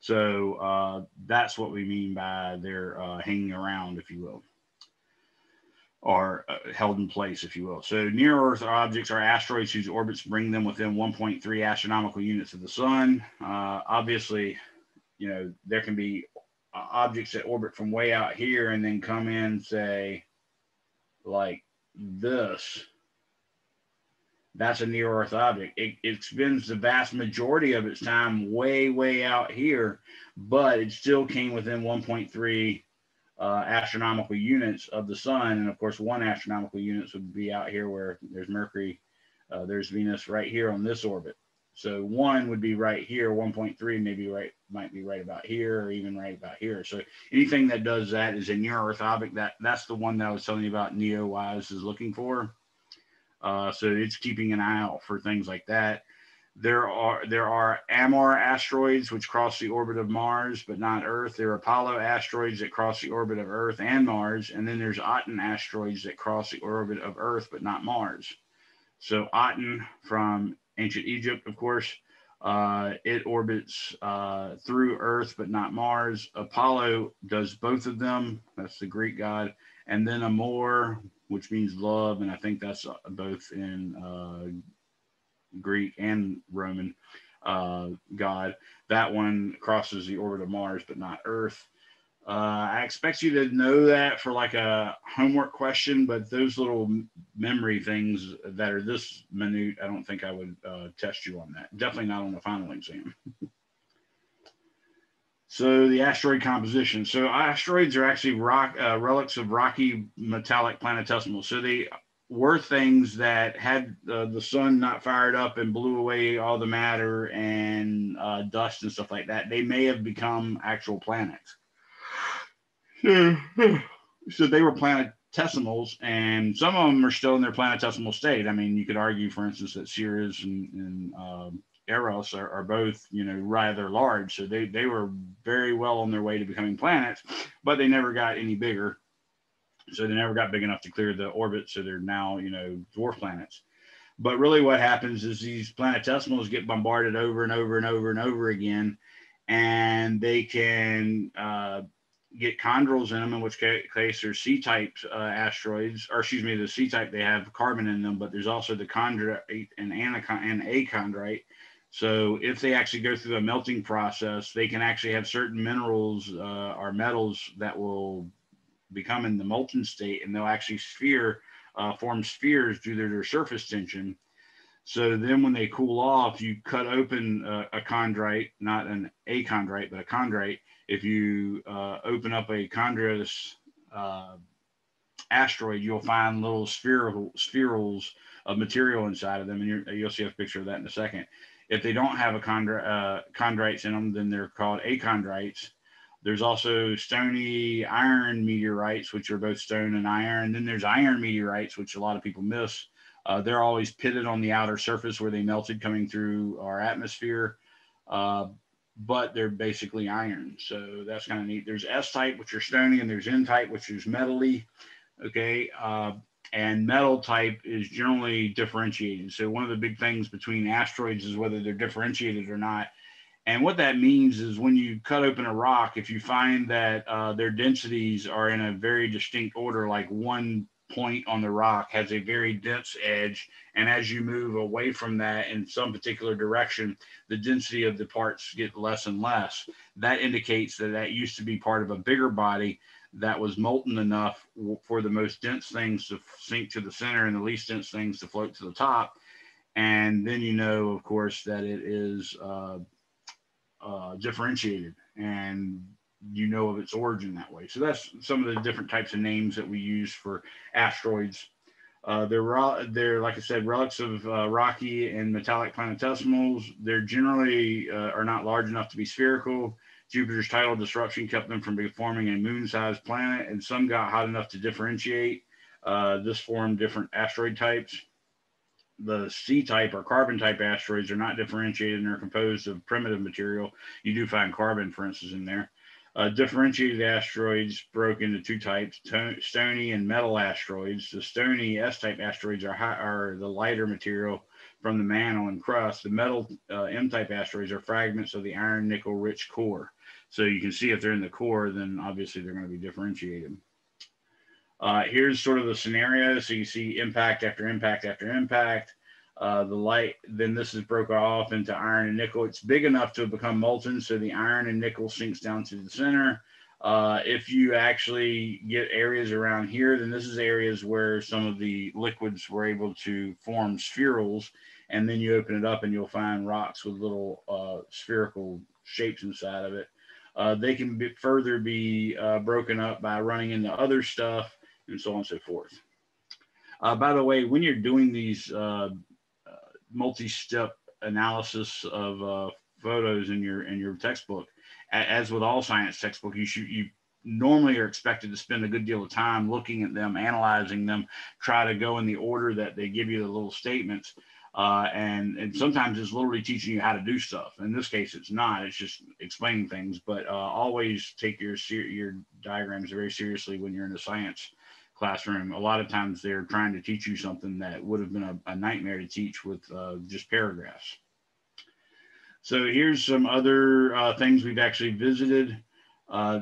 [SPEAKER 1] So uh, that's what we mean by they're uh, hanging around, if you will, or uh, held in place, if you will. So near Earth objects are asteroids whose orbits bring them within 1.3 astronomical units of the sun. Uh, obviously, you know, there can be objects that orbit from way out here and then come in, say, like this, that's a near Earth object. It, it, spends the vast majority of its time way, way out here, but it still came within 1.3 uh, astronomical units of the sun. And of course, one astronomical units would be out here where there's Mercury, uh, there's Venus right here on this orbit. So one would be right here, 1.3 maybe right might be right about here or even right about here. So anything that does that is a near Earth object. That that's the one that I was telling you about NEOWISE is looking for. Uh, so it's keeping an eye out for things like that. There are there are Amor asteroids which cross the orbit of Mars but not Earth. There are Apollo asteroids that cross the orbit of Earth and Mars, and then there's Aten asteroids that cross the orbit of Earth but not Mars. So Aten from ancient Egypt, of course. Uh, it orbits uh, through Earth, but not Mars. Apollo does both of them. That's the Greek god. And then Amor, which means love. And I think that's uh, both in uh, Greek and Roman uh, god. That one crosses the orbit of Mars, but not Earth. Uh, I expect you to know that for like a homework question, but those little memory things that are this minute, I don't think I would uh, test you on that. Definitely not on the final exam. so the asteroid composition. So asteroids are actually rock uh, relics of rocky metallic planetesimals. So they were things that had uh, the sun not fired up and blew away all the matter and uh, dust and stuff like that. They may have become actual planets. so they were planetesimals, and some of them are still in their planetesimal state. I mean, you could argue, for instance, that Ceres and, and um, Eros are, are, both, you know, rather large. So they, they were very well on their way to becoming planets, but they never got any bigger. So they never got big enough to clear the orbit. So they're now, you know, dwarf planets. But really, what happens is these planetesimals get bombarded over and over and over and over again, and they can uh, get chondrules in them, in which case there's C-type uh, asteroids, or excuse me, the C-type they have carbon in them, but there's also the chondrite and anacon and achondrite. So if they actually go through the melting process, they can actually have certain minerals uh, or metals that will become in the molten state, and they'll actually sphere uh, form spheres due to their surface tension. So then when they cool off, you cut open a, a chondrite, not an achondrite, but a chondrite. If you uh, open up a chondrous uh, asteroid, you'll find little spherical spherules of material inside of them, and you'll see a picture of that in a second. If they don't have a chondri- uh, chondrites in them, then they're called achondrites. There's also stony iron meteorites, which are both stone and iron. Then there's iron meteorites, which a lot of people miss. Uh, they're always pitted on the outer surface where they melted coming through our atmosphere, uh, but they're basically iron. So that's kind of neat. There's S type, which are stony, and there's N type, which is metally. Okay. Uh, and metal type is generally differentiated. So one of the big things between asteroids is whether they're differentiated or not. And what that means is when you cut open a rock, if you find that uh, their densities are in a very distinct order, like one point on the rock has a very dense edge, and as you move away from that in some particular direction, the density of the parts get less and less. That indicates that that used to be part of a bigger body that was molten enough for the most dense things to sink to the center and the least dense things to float to the top. And then you know, of course, that it is uh, uh, differentiated and you know of its origin that way. So that's some of the different types of names that we use for asteroids. Uh, they're, they're, like I said, relics of uh, rocky and metallic planetesimals. They're generally uh, are not large enough to be spherical. Jupiter's tidal disruption kept them from forming a moon-sized planet, and some got hot enough to differentiate. Uh, this formed different asteroid types. The C-type or carbon-type asteroids are not differentiated and are composed of primitive material. You do find carbon, for instance, in there. Uh, differentiated asteroids broke into two types, stony and metal asteroids. The stony S-type asteroids are, high, are the lighter material from the mantle and crust. The metal uh, M-type asteroids are fragments of the iron nickel rich core. So you can see if they're in the core, then obviously they're going to be differentiated. Uh, here's sort of the scenario. So you see impact after impact after impact. Uh, the light, then this is broken off into iron and nickel. It's big enough to become molten, so the iron and nickel sinks down to the center. Uh, if you actually get areas around here, then this is areas where some of the liquids were able to form spherules, and then you open it up and you'll find rocks with little uh, spherical shapes inside of it. Uh, they can be further be uh, broken up by running into other stuff and so on and so forth. Uh, by the way, when you're doing these uh, uh, multi-step analysis of uh, photos in your in your textbook, as with all science textbook, you should you normally are expected to spend a good deal of time looking at them, analyzing them, try to go in the order that they give you the little statements. Uh, and and sometimes it's literally teaching you how to do stuff. In this case, it's not. It's just explaining things. But uh, always take your your diagrams very seriously when you're in a science classroom. A lot of times they're trying to teach you something that would have been a, a nightmare to teach with uh, just paragraphs. So here's some other uh, things we've actually visited. Uh,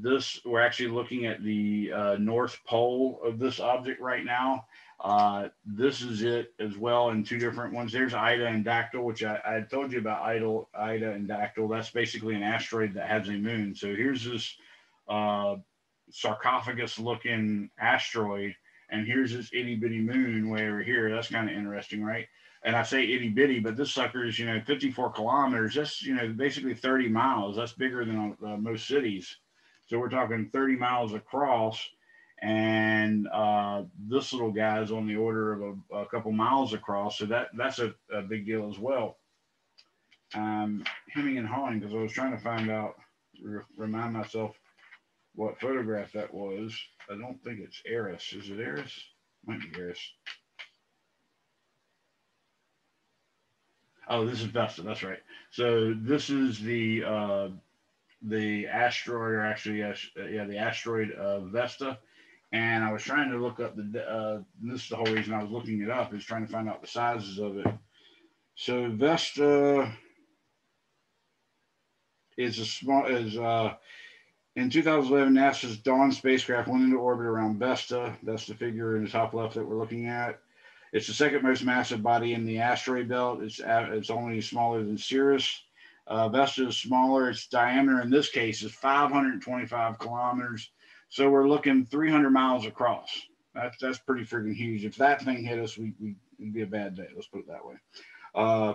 [SPEAKER 1] this we're actually looking at the uh, north pole of this object right now uh, this is it as well in two different ones. There's Ida and Dactyl, which I, I told you about Ida, Ida and Dactyl. That's basically an asteroid that has a moon. So here's this uh, sarcophagus looking asteroid, and here's this itty bitty moon way over here. That's kind of interesting, right? And I say itty bitty, but this sucker is, you know, 54 kilometers. That's, you know, basically 30 miles. That's bigger than uh, most cities. So we're talking 30 miles across and uh, this little guy is on the order of a, a couple miles across. So that that's a, a big deal as well. Um, hemming and hawing because I was trying to find out, re- remind myself what photograph that was. I don't think it's Eris. Is it Eris? Might be Eris. Oh, this is Vesta. That's right. So this is the uh, the asteroid, or actually, uh, yeah, the asteroid of Vesta and I was trying to look up the. Uh, this is the whole reason I was looking it up is trying to find out the sizes of it. So Vesta is a small is uh, in 2011 NASA's Dawn spacecraft went into orbit around Vesta. That's the figure in the top left that we're looking at. It's the second most massive body in the asteroid belt. It's it's only smaller than Ceres. Uh, Vesta is smaller. Its diameter in this case is 525 kilometers so we're looking 300 miles across. That's that's pretty freaking huge. If that thing hit us, we, we it'd be a bad day. Let's put it that way. Uh,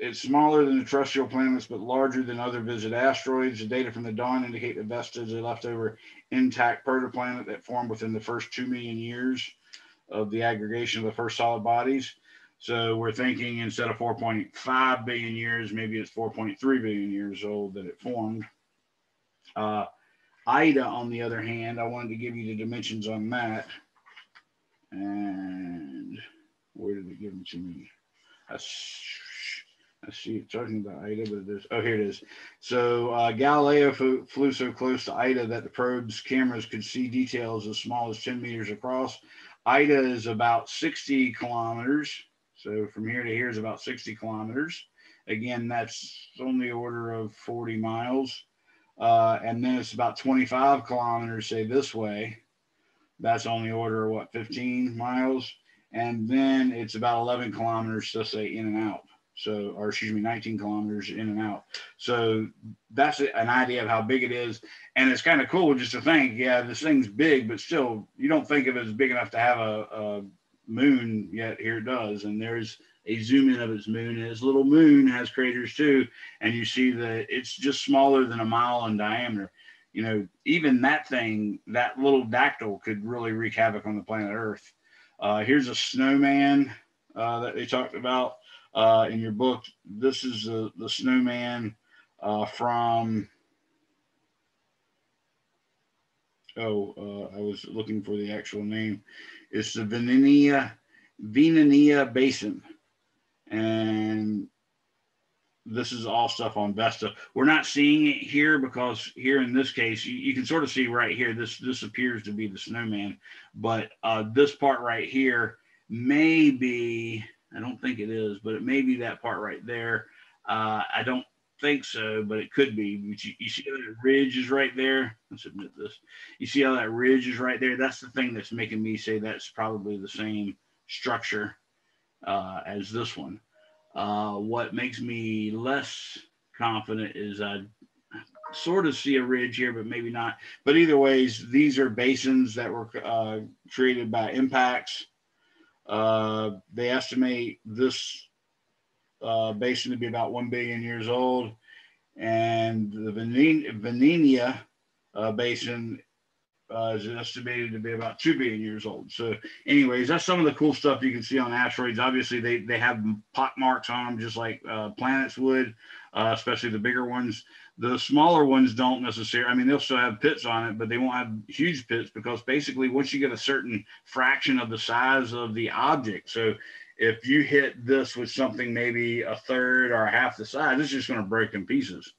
[SPEAKER 1] it's smaller than the terrestrial planets, but larger than other visited asteroids. The data from the dawn indicate that Vesta is a leftover intact protoplanet that formed within the first two million years of the aggregation of the first solid bodies. So we're thinking instead of 4.5 billion years, maybe it's 4.3 billion years old that it formed. Uh, Ida, on the other hand, I wanted to give you the dimensions on that. And where did it give them to me? I see talking about Ida, but there's, oh, here it is. So uh, Galileo flew, flew so close to Ida that the probe's cameras could see details as small as 10 meters across. Ida is about 60 kilometers. So from here to here is about 60 kilometers. Again, that's on the order of 40 miles. Uh, and then it's about 25 kilometers, say this way. That's on the order of what, 15 miles? And then it's about 11 kilometers, to say in and out. So, or excuse me, 19 kilometers in and out. So that's an idea of how big it is. And it's kind of cool just to think, yeah, this thing's big, but still, you don't think of it as big enough to have a, a moon yet. Here it does. And there's a zoom in of its moon. And its little moon has craters too. And you see that it's just smaller than a mile in diameter. You know, even that thing, that little dactyl could really wreak havoc on the planet Earth. Uh, here's a snowman uh, that they talked about uh, in your book. This is the, the snowman uh, from, oh, uh, I was looking for the actual name. It's the Veneneia, Veneneia Basin and this is all stuff on Vesta. We're not seeing it here because here in this case, you, you, can sort of see right here, this, this appears to be the snowman, but uh, this part right here may be, I don't think it is, but it may be that part right there. Uh, I don't think so, but it could be. You, you see how that ridge is right there? Let's admit this. You see how that ridge is right there? That's the thing that's making me say that's probably the same structure uh, as this one. Uh, what makes me less confident is I sort of see a ridge here, but maybe not. But either ways, these are basins that were uh, created by impacts. Uh, they estimate this uh, basin to be about 1 billion years old. And the Veneneia uh, basin uh, is estimated to be about 2 billion years old. So, anyways, that's some of the cool stuff you can see on asteroids. Obviously, they, they have pock marks on them just like uh, planets would, especially the bigger ones. The smaller ones don't necessarily, I mean, they'll still have pits on it, but they won't have huge pits because basically, once you get a certain fraction of the size of the object, so if you hit this with something maybe a third or half the size, it's just going to break in pieces.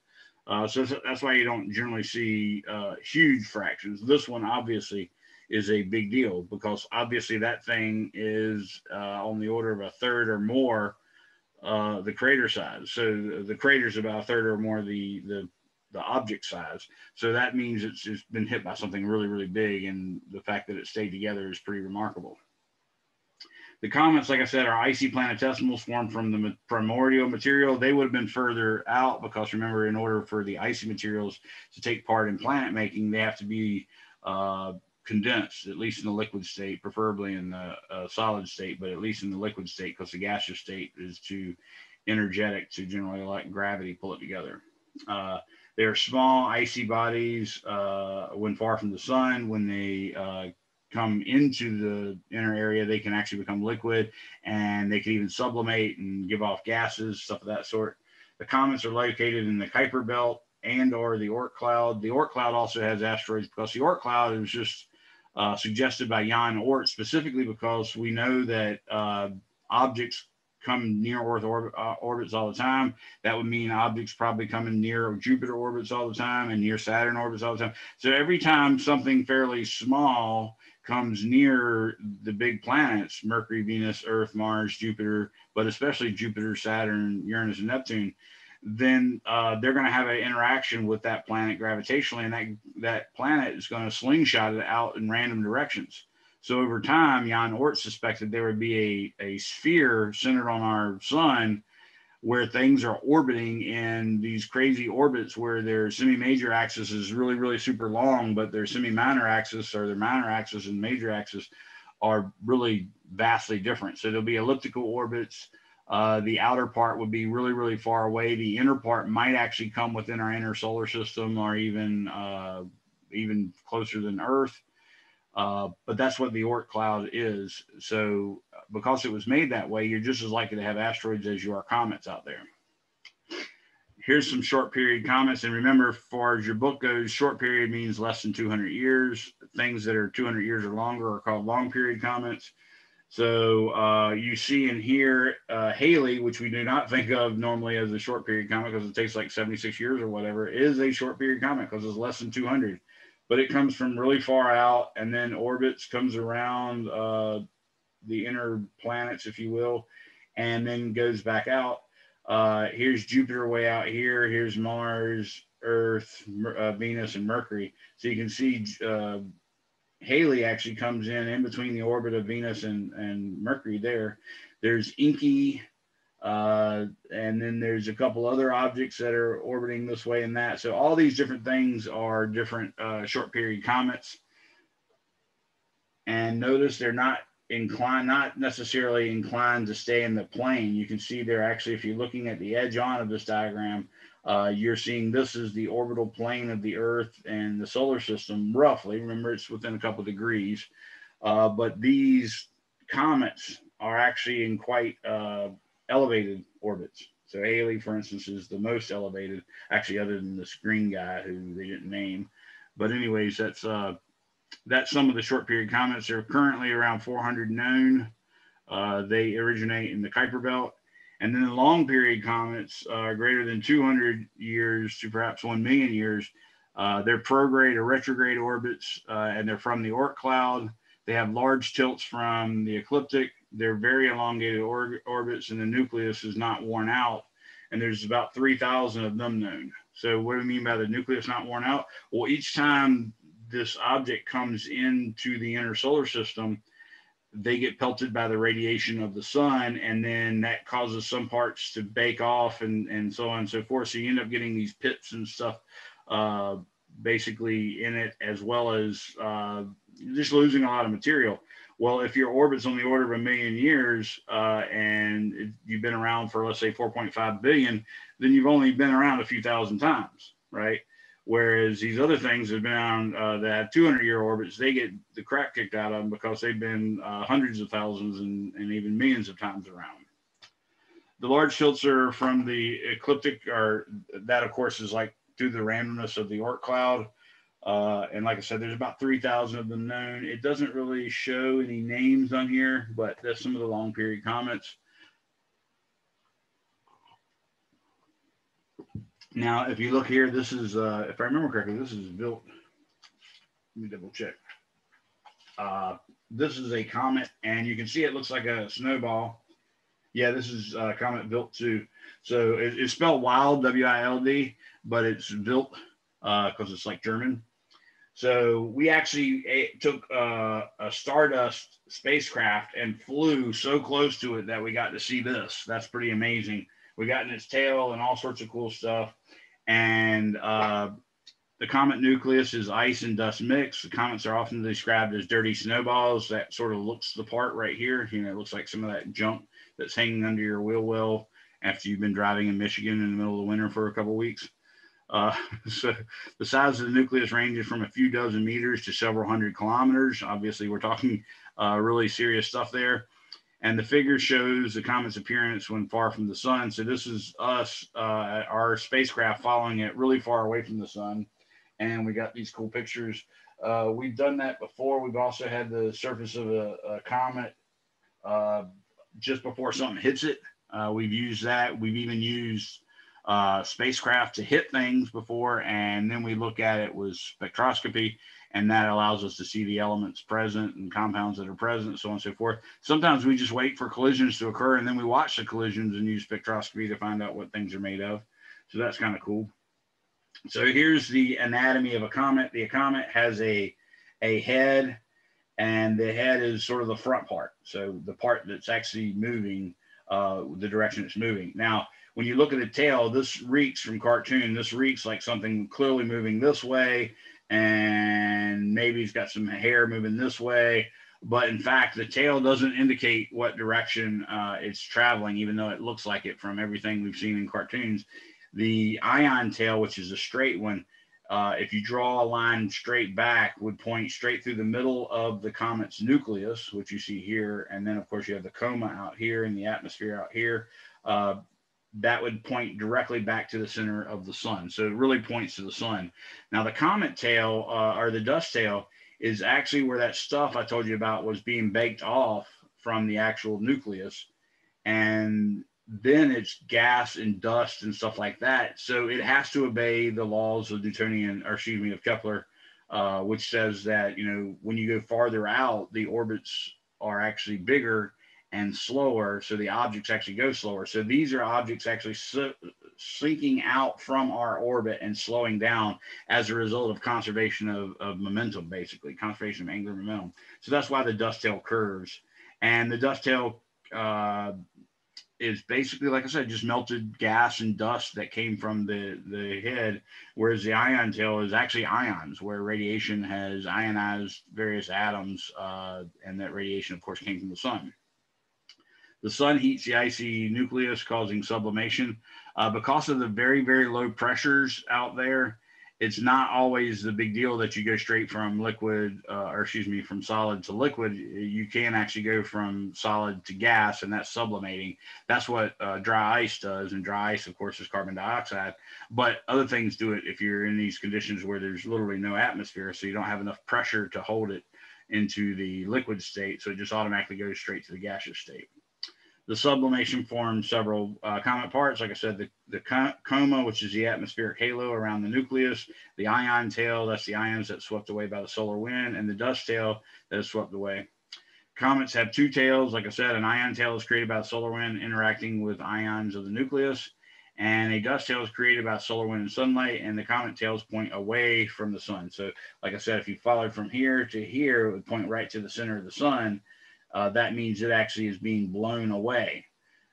[SPEAKER 1] Uh, so that's why you don't generally see uh, huge fractions. This one obviously is a big deal because obviously that thing is uh, on the order of a third or more uh, the crater size. So the crater is about a third or more the the the object size. So that means it's, it's been hit by something really really big, and the fact that it stayed together is pretty remarkable. The comets, like I said, are icy planetesimals formed from the primordial material. They would have been further out because remember, in order for the icy materials to take part in planet making, they have to be uh, condensed, at least in the liquid state, preferably in the uh, solid state, but at least in the liquid state because the gaseous state is too energetic to generally let gravity pull it together. Uh, they're small, icy bodies uh, when far from the sun. When they uh, come into the inner area, they can actually become liquid and they can even sublimate and give off gases, stuff of that sort. The comets are located in the Kuiper belt and or the Oort cloud. The Oort cloud also has asteroids because the Oort cloud is just uh, suggested by Jan Oort specifically because we know that uh, objects come near Earth uh, orbits all the time. That would mean objects probably coming near Jupiter orbits all the time and near Saturn orbits all the time. So every time something fairly small comes near the big planets Mercury, Venus, Earth, Mars, Jupiter, but especially Jupiter, Saturn, Uranus, and Neptune, then uh, they're going to have an interaction with that planet gravitationally, and that, that planet is going to slingshot it out in random directions. So over time, Jan Oort suspected there would be a, a sphere centered on our sun where things are orbiting in these crazy orbits where their semi-major axis is really, really super long, but their semi-minor axis or their minor axis and major axis are really vastly different. So there'll be elliptical orbits. Uh, the outer part would be really, really far away. The inner part might actually come within our inner solar system or even uh, even closer than Earth. Uh, but that's what the Oort cloud is. So because it was made that way, you're just as likely to have asteroids as you are comets out there. Here's some short period comets. And remember, as far as your book goes, short period means less than 200 years. Things that are 200 years or longer are called long period comets. So uh, you see in here uh, Halley, which we do not think of normally as a short period comet because it takes like 76 years or whatever, is a short period comet because it's less than 200. But it comes from really far out and then orbits, comes around uh, the inner planets, if you will, and then goes back out. Uh, here's Jupiter way out here. Here's Mars, Earth, uh, Venus, and Mercury. So you can see Halley actually comes in in between the orbit of Venus and, and Mercury there. There's Encke, uh, and then there's a couple other objects that are orbiting this way and that. So all these different things are different uh, short period comets. And notice they're not inclined, not necessarily inclined to stay in the plane. You can see they're actually, if you're looking at the edge on of this diagram, uh, you're seeing this is the orbital plane of the Earth and the solar system, roughly. Remember, it's within a couple degrees. Uh, but these comets are actually in quite uh, elevated orbits. So Halley, for instance, is the most elevated, actually, other than this green guy who they didn't name. But anyways, that's uh, that's some of the short period comets. There are currently around 400 known. Uh, they originate in the Kuiper Belt. And then the long period comets are uh, greater than 200 years to perhaps 1 million years. Uh, they're prograde or retrograde orbits, uh, and they're from the Oort cloud. They have large tilts from the ecliptic. They're very elongated or- orbits, and the nucleus is not worn out. And there's about 3,000 of them known. So, what do we mean by the nucleus not worn out? Well, each time this object comes into the inner solar system, they get pelted by the radiation of the sun, and then that causes some parts to bake off and, and so on and so forth. So you end up getting these pits and stuff uh, basically in it, as well as uh, just losing a lot of material. Well, if your orbit's on the order of a million years uh, and you've been around for, let's say, 4.5 billion, then you've only been around a few thousand times, right? Whereas these other things have been on uh, that have 200 year orbits, they get the crap kicked out of them because they've been uh, hundreds of thousands and, and even millions of times around. The large tilts are from the ecliptic, or that of course is like through the randomness of the Oort cloud. Uh, and like I said, there's about 3,000 of them known. It doesn't really show any names on here, but that's some of the long period comets. Now, if you look here, this is, uh, if I remember correctly, this is built. Let me double check. Uh, this is a comet, and you can see it looks like a snowball. Yeah, this is a comet built to. So it, it's spelled wild, W I L D, but it's built because uh, it's like German. So we actually took uh, a Stardust spacecraft and flew so close to it that we got to see this. That's pretty amazing. We got in its tail and all sorts of cool stuff. And uh, the comet nucleus is ice and dust mix. The comets are often described as dirty snowballs. That sort of looks the part right here. You know, it looks like some of that junk that's hanging under your wheel well after you've been driving in Michigan in the middle of the winter for a couple weeks. Uh, so the size of the nucleus ranges from a few dozen meters to several hundred kilometers. Obviously, we're talking uh, really serious stuff there and the figure shows the comet's appearance when far from the sun. So this is us, uh, our spacecraft following it really far away from the sun, and we got these cool pictures. Uh, we've done that before. We've also had the surface of a, a comet uh, just before something hits it. Uh, we've used that. We've even used uh, spacecraft to hit things before, and then we look at it with spectroscopy and that allows us to see the elements present and compounds that are present, so on and so forth. Sometimes we just wait for collisions to occur and then we watch the collisions and use spectroscopy to find out what things are made of. So that's kind of cool. So here's the anatomy of a comet. The comet has a, a head, and the head is sort of the front part. So the part that's actually moving uh, the direction it's moving. Now, when you look at the tail, this reeks from cartoon. This reeks like something clearly moving this way, and maybe he's got some hair moving this way. But in fact, the tail doesn't indicate what direction uh, it's traveling, even though it looks like it from everything we've seen in cartoons. The ion tail, which is a straight one, uh, if you draw a line straight back, would point straight through the middle of the comet's nucleus, which you see here. And then, of course, you have the coma out here and the atmosphere out here. Uh, that would point directly back to the center of the sun. So it really points to the sun. Now, the comet tail uh, or the dust tail is actually where that stuff I told you about was being baked off from the actual nucleus. And then it's gas and dust and stuff like that. So it has to obey the laws of Newtonian, or excuse me, of Kepler, uh, which says that, you know, when you go farther out, the orbits are actually bigger and slower. So the objects actually go slower. So these are objects actually sinking out from our orbit and slowing down as a result of conservation of, of momentum, basically, conservation of angular momentum. So that's why the dust tail curves. And the dust tail uh, is basically, like I said, just melted gas and dust that came from the, the head, whereas the ion tail is actually ions, where radiation has ionized various atoms, uh, and that radiation, of course, came from the sun. The sun heats the icy nucleus, causing sublimation. Uh, because of the very, very low pressures out there, it's not always the big deal that you go straight from liquid, uh, or excuse me, from solid to liquid. You can actually go from solid to gas, and that's sublimating. That's what uh, dry ice does. And dry ice, of course, is carbon dioxide. But other things do it if you're in these conditions where there's literally no atmosphere, so you don't have enough pressure to hold it into the liquid state. So it just automatically goes straight to the gaseous state. The sublimation formed several uh, comet parts. Like I said, the, the coma, which is the atmospheric halo around the nucleus, the ion tail, that's the ions that swept away by the solar wind, and the dust tail that is swept away. Comets have two tails. Like I said, an ion tail is created by the solar wind interacting with ions of the nucleus, and a dust tail is created by solar wind and sunlight, and the comet tails point away from the sun. So, like I said, if you followed from here to here, it would point right to the center of the sun uh, that means it actually is being blown away.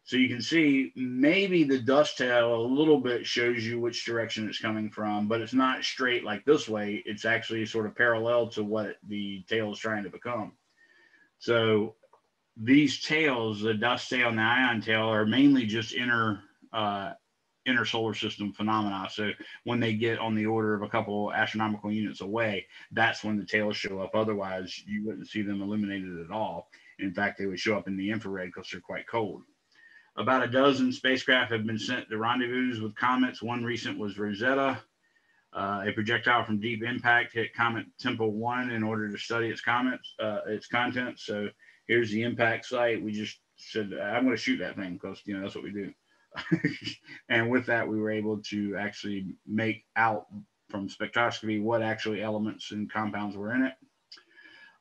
[SPEAKER 1] So you can see maybe the dust tail a little bit shows you which direction it's coming from, but it's not straight like this way. It's actually sort of parallel to what the tail is trying to become. So these tails, the dust tail and the ion tail, are mainly just inner uh, inner solar system phenomena. So when they get on the order of a couple astronomical units away, that's when the tails show up. Otherwise, you wouldn't see them illuminated at all. In fact, they would show up in the infrared because they're quite cold. About a dozen spacecraft have been sent to rendezvous with comets. One recent was Rosetta. Uh, a projectile from Deep Impact hit Comet Tempel 1 in order to study its comets, uh, its contents. So here's the impact site. We just said, I'm going to shoot that thing because, you know, that's what we do. and with that, we were able to actually make out from spectroscopy what actually elements and compounds were in it.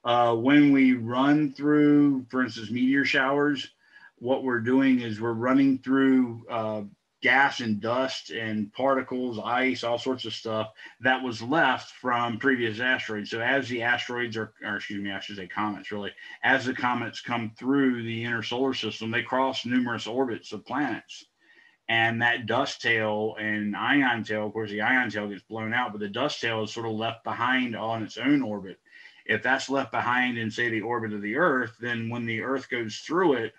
[SPEAKER 1] Uh, when we run through, for instance, meteor showers, what we're doing is we're running through uh, gas and dust and particles, ice, all sorts of stuff that was left from previous asteroids. So as the asteroids are, or excuse me, I should say comets really, as the comets come through the inner solar system, they cross numerous orbits of planets. And that dust tail and ion tail, of course, the ion tail gets blown out, but the dust tail is sort of left behind on its own orbit if that's left behind in say the orbit of the earth then when the earth goes through it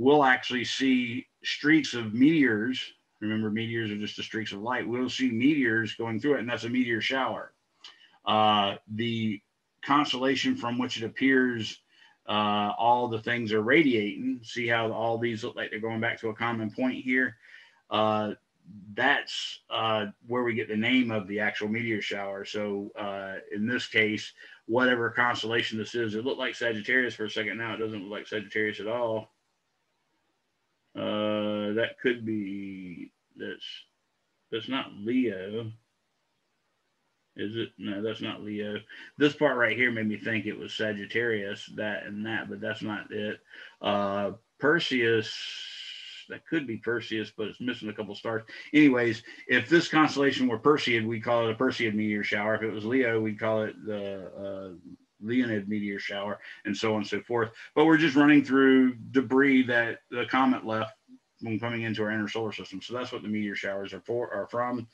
[SPEAKER 1] we'll actually see streaks of meteors. Remember meteors are just the streaks of light. We'll see meteors going through it and that's a meteor shower. Uh, the constellation from which it appears uh, all the things are radiating. See how all these look like they're going back to a common point here? Uh, that's uh, where we get the name of the actual meteor shower. So uh, in this case, whatever constellation this is, it looked like Sagittarius for a second. Now it doesn't look like Sagittarius at all. Uh, that could be that's that's not Leo. Is it? No, that's not Leo. This part right here made me think it was Sagittarius, that and that, but that's not it. Uh, Perseus that could be Perseus, but it's missing a couple stars. Anyways, if this constellation were Perseid, we'd call it a Perseid meteor shower. If it was Leo, we'd call it the uh, Leonid meteor shower, and so on and so forth. But we're just running through debris that the comet left when coming into our inner solar system. So that's what the meteor showers are for are from.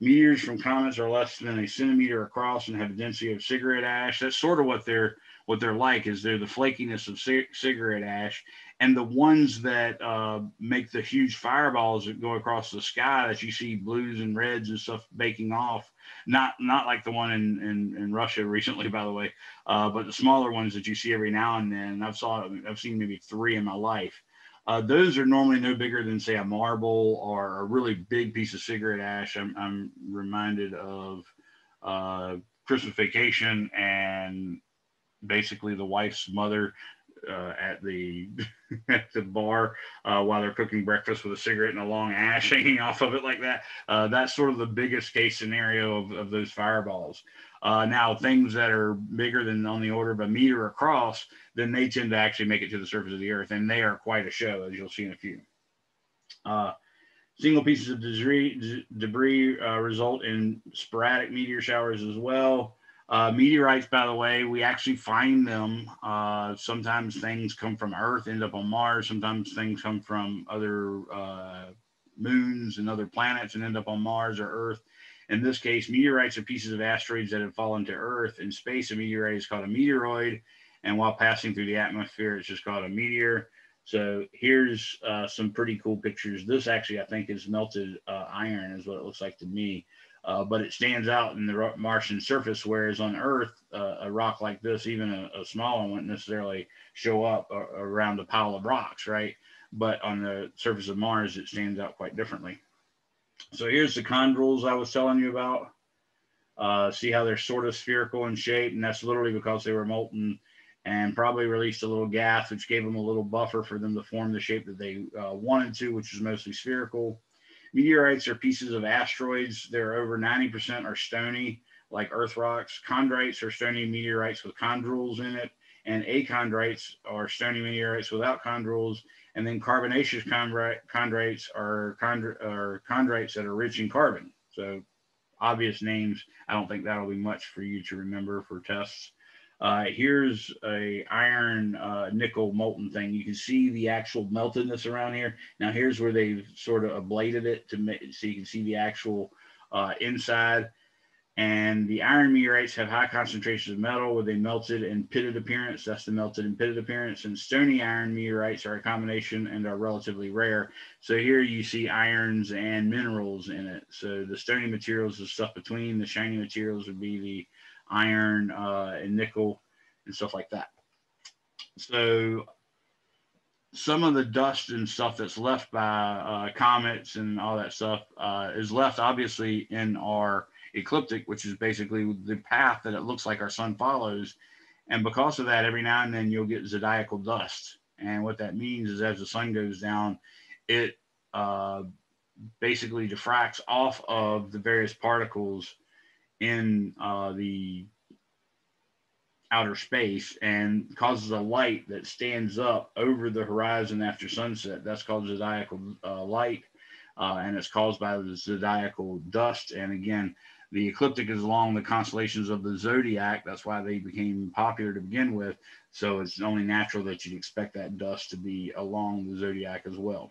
[SPEAKER 1] Meteors from comets are less than a centimeter across and have a density of cigarette ash. That's sort of what they're what they're like is they're the flakiness of c- cigarette ash and the ones that uh, make the huge fireballs that go across the sky that you see blues and reds and stuff baking off not not like the one in in, in russia recently by the way uh, but the smaller ones that you see every now and then i've saw i've seen maybe three in my life uh, those are normally no bigger than say a marble or a really big piece of cigarette ash. I'm, I'm reminded of uh, christmas vacation and basically the wife's mother uh, at the at the bar uh, while they're cooking breakfast with a cigarette and a long ash hanging off of it like that. Uh, that's sort of the biggest case scenario of, of those fireballs. Uh, now, things that are bigger than on the order of a meter across, then they tend to actually make it to the surface of the earth, and they are quite a show, as you'll see in a few. Uh, single pieces of debris, debris uh, result in sporadic meteor showers as well. Uh, meteorites, by the way, we actually find them. Uh, sometimes things come from Earth, end up on Mars. Sometimes things come from other uh, moons and other planets and end up on Mars or Earth. In this case, meteorites are pieces of asteroids that have fallen to Earth. In space, a meteorite is called a meteoroid. And while passing through the atmosphere, it's just called a meteor. So here's uh, some pretty cool pictures. This actually, I think, is melted uh, iron, is what it looks like to me uh, but it stands out in the Martian surface, whereas on Earth, uh, a rock like this, even a, a, small one, wouldn't necessarily show up uh, around a pile of rocks, right? But on the surface of Mars, it stands out quite differently. So here's the chondrules I was telling you about. Uh, see how they're sort of spherical in shape, and that's literally because they were molten and probably released a little gas, which gave them a little buffer for them to form the shape that they uh, wanted to, which is mostly spherical. Meteorites are pieces of asteroids. They're over 90% are stony, like Earth rocks. Chondrites are stony meteorites with chondrules in it. And achondrites are stony meteorites without chondrules. And then carbonaceous chondrites are, chondr- are chondrites that are rich in carbon. So obvious names. I don't think that'll be much for you to remember for tests. Uh, here's a iron uh, nickel molten thing. You can see the actual meltedness around here. Now here's where they've sort of ablated it to make so you can see the actual uh, inside. And the iron meteorites have high concentrations of metal with a melted and pitted appearance. That's the melted and pitted appearance. And stony iron meteorites are a combination and are relatively rare. So here you see irons and minerals in it. So the stony materials is stuff between. The shiny materials would be the iron uh, and nickel and stuff like that. So some of the dust and stuff that's left by uh, comets and all that stuff uh, is left obviously in our ecliptic, which is basically the path that it looks like our sun follows. And because of that, every now and then you'll get zodiacal dust. And what that means is as the sun goes down, it uh, basically diffracts off of the various particles in uh, the outer space and causes a light that stands up over the horizon after sunset. That's called zodiacal uh, light, uh, and it's caused by the zodiacal dust. And again, the ecliptic is along the constellations of the zodiac. That's why they became popular to begin with. So it's only natural that you'd expect that dust to be along the zodiac as well.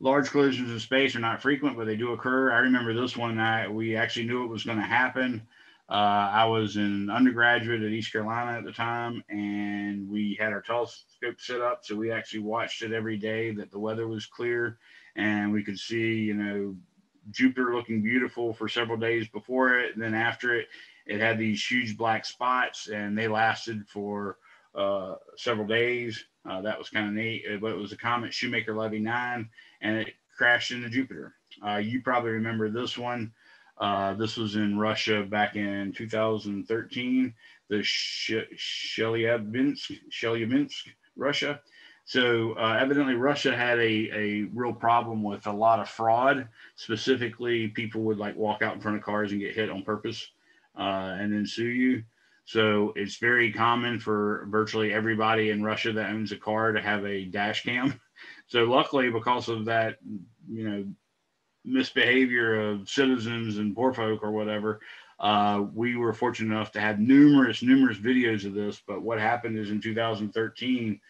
[SPEAKER 1] Large collisions in space are not frequent, but they do occur. I remember this one. I, we actually knew it was going to happen. Uh, I was an undergraduate at East Carolina at the time, and we had our telescope set up, so we actually watched it every day that the weather was clear, and we could see, you know, Jupiter looking beautiful for several days before it, and then after it, it had these huge black spots, and they lasted for uh, several days. Uh, that was kind of neat. But it was a comet Shoemaker Levy 9, and it crashed into Jupiter. Uh, you probably remember this one. Uh, this was in Russia back in 2013, the Chelyabinsk, Chelyabinsk, Russia. So uh, evidently, Russia had a, a real problem with a lot of fraud. Specifically, people would like walk out in front of cars and get hit on purpose uh, and then sue you. So it's very common for virtually everybody in Russia that owns a car to have a dash cam. So luckily, because of that, you know, misbehavior of citizens and poor folk or whatever, Uh, we were fortunate enough to have numerous, numerous videos of this. But what happened is in 2013,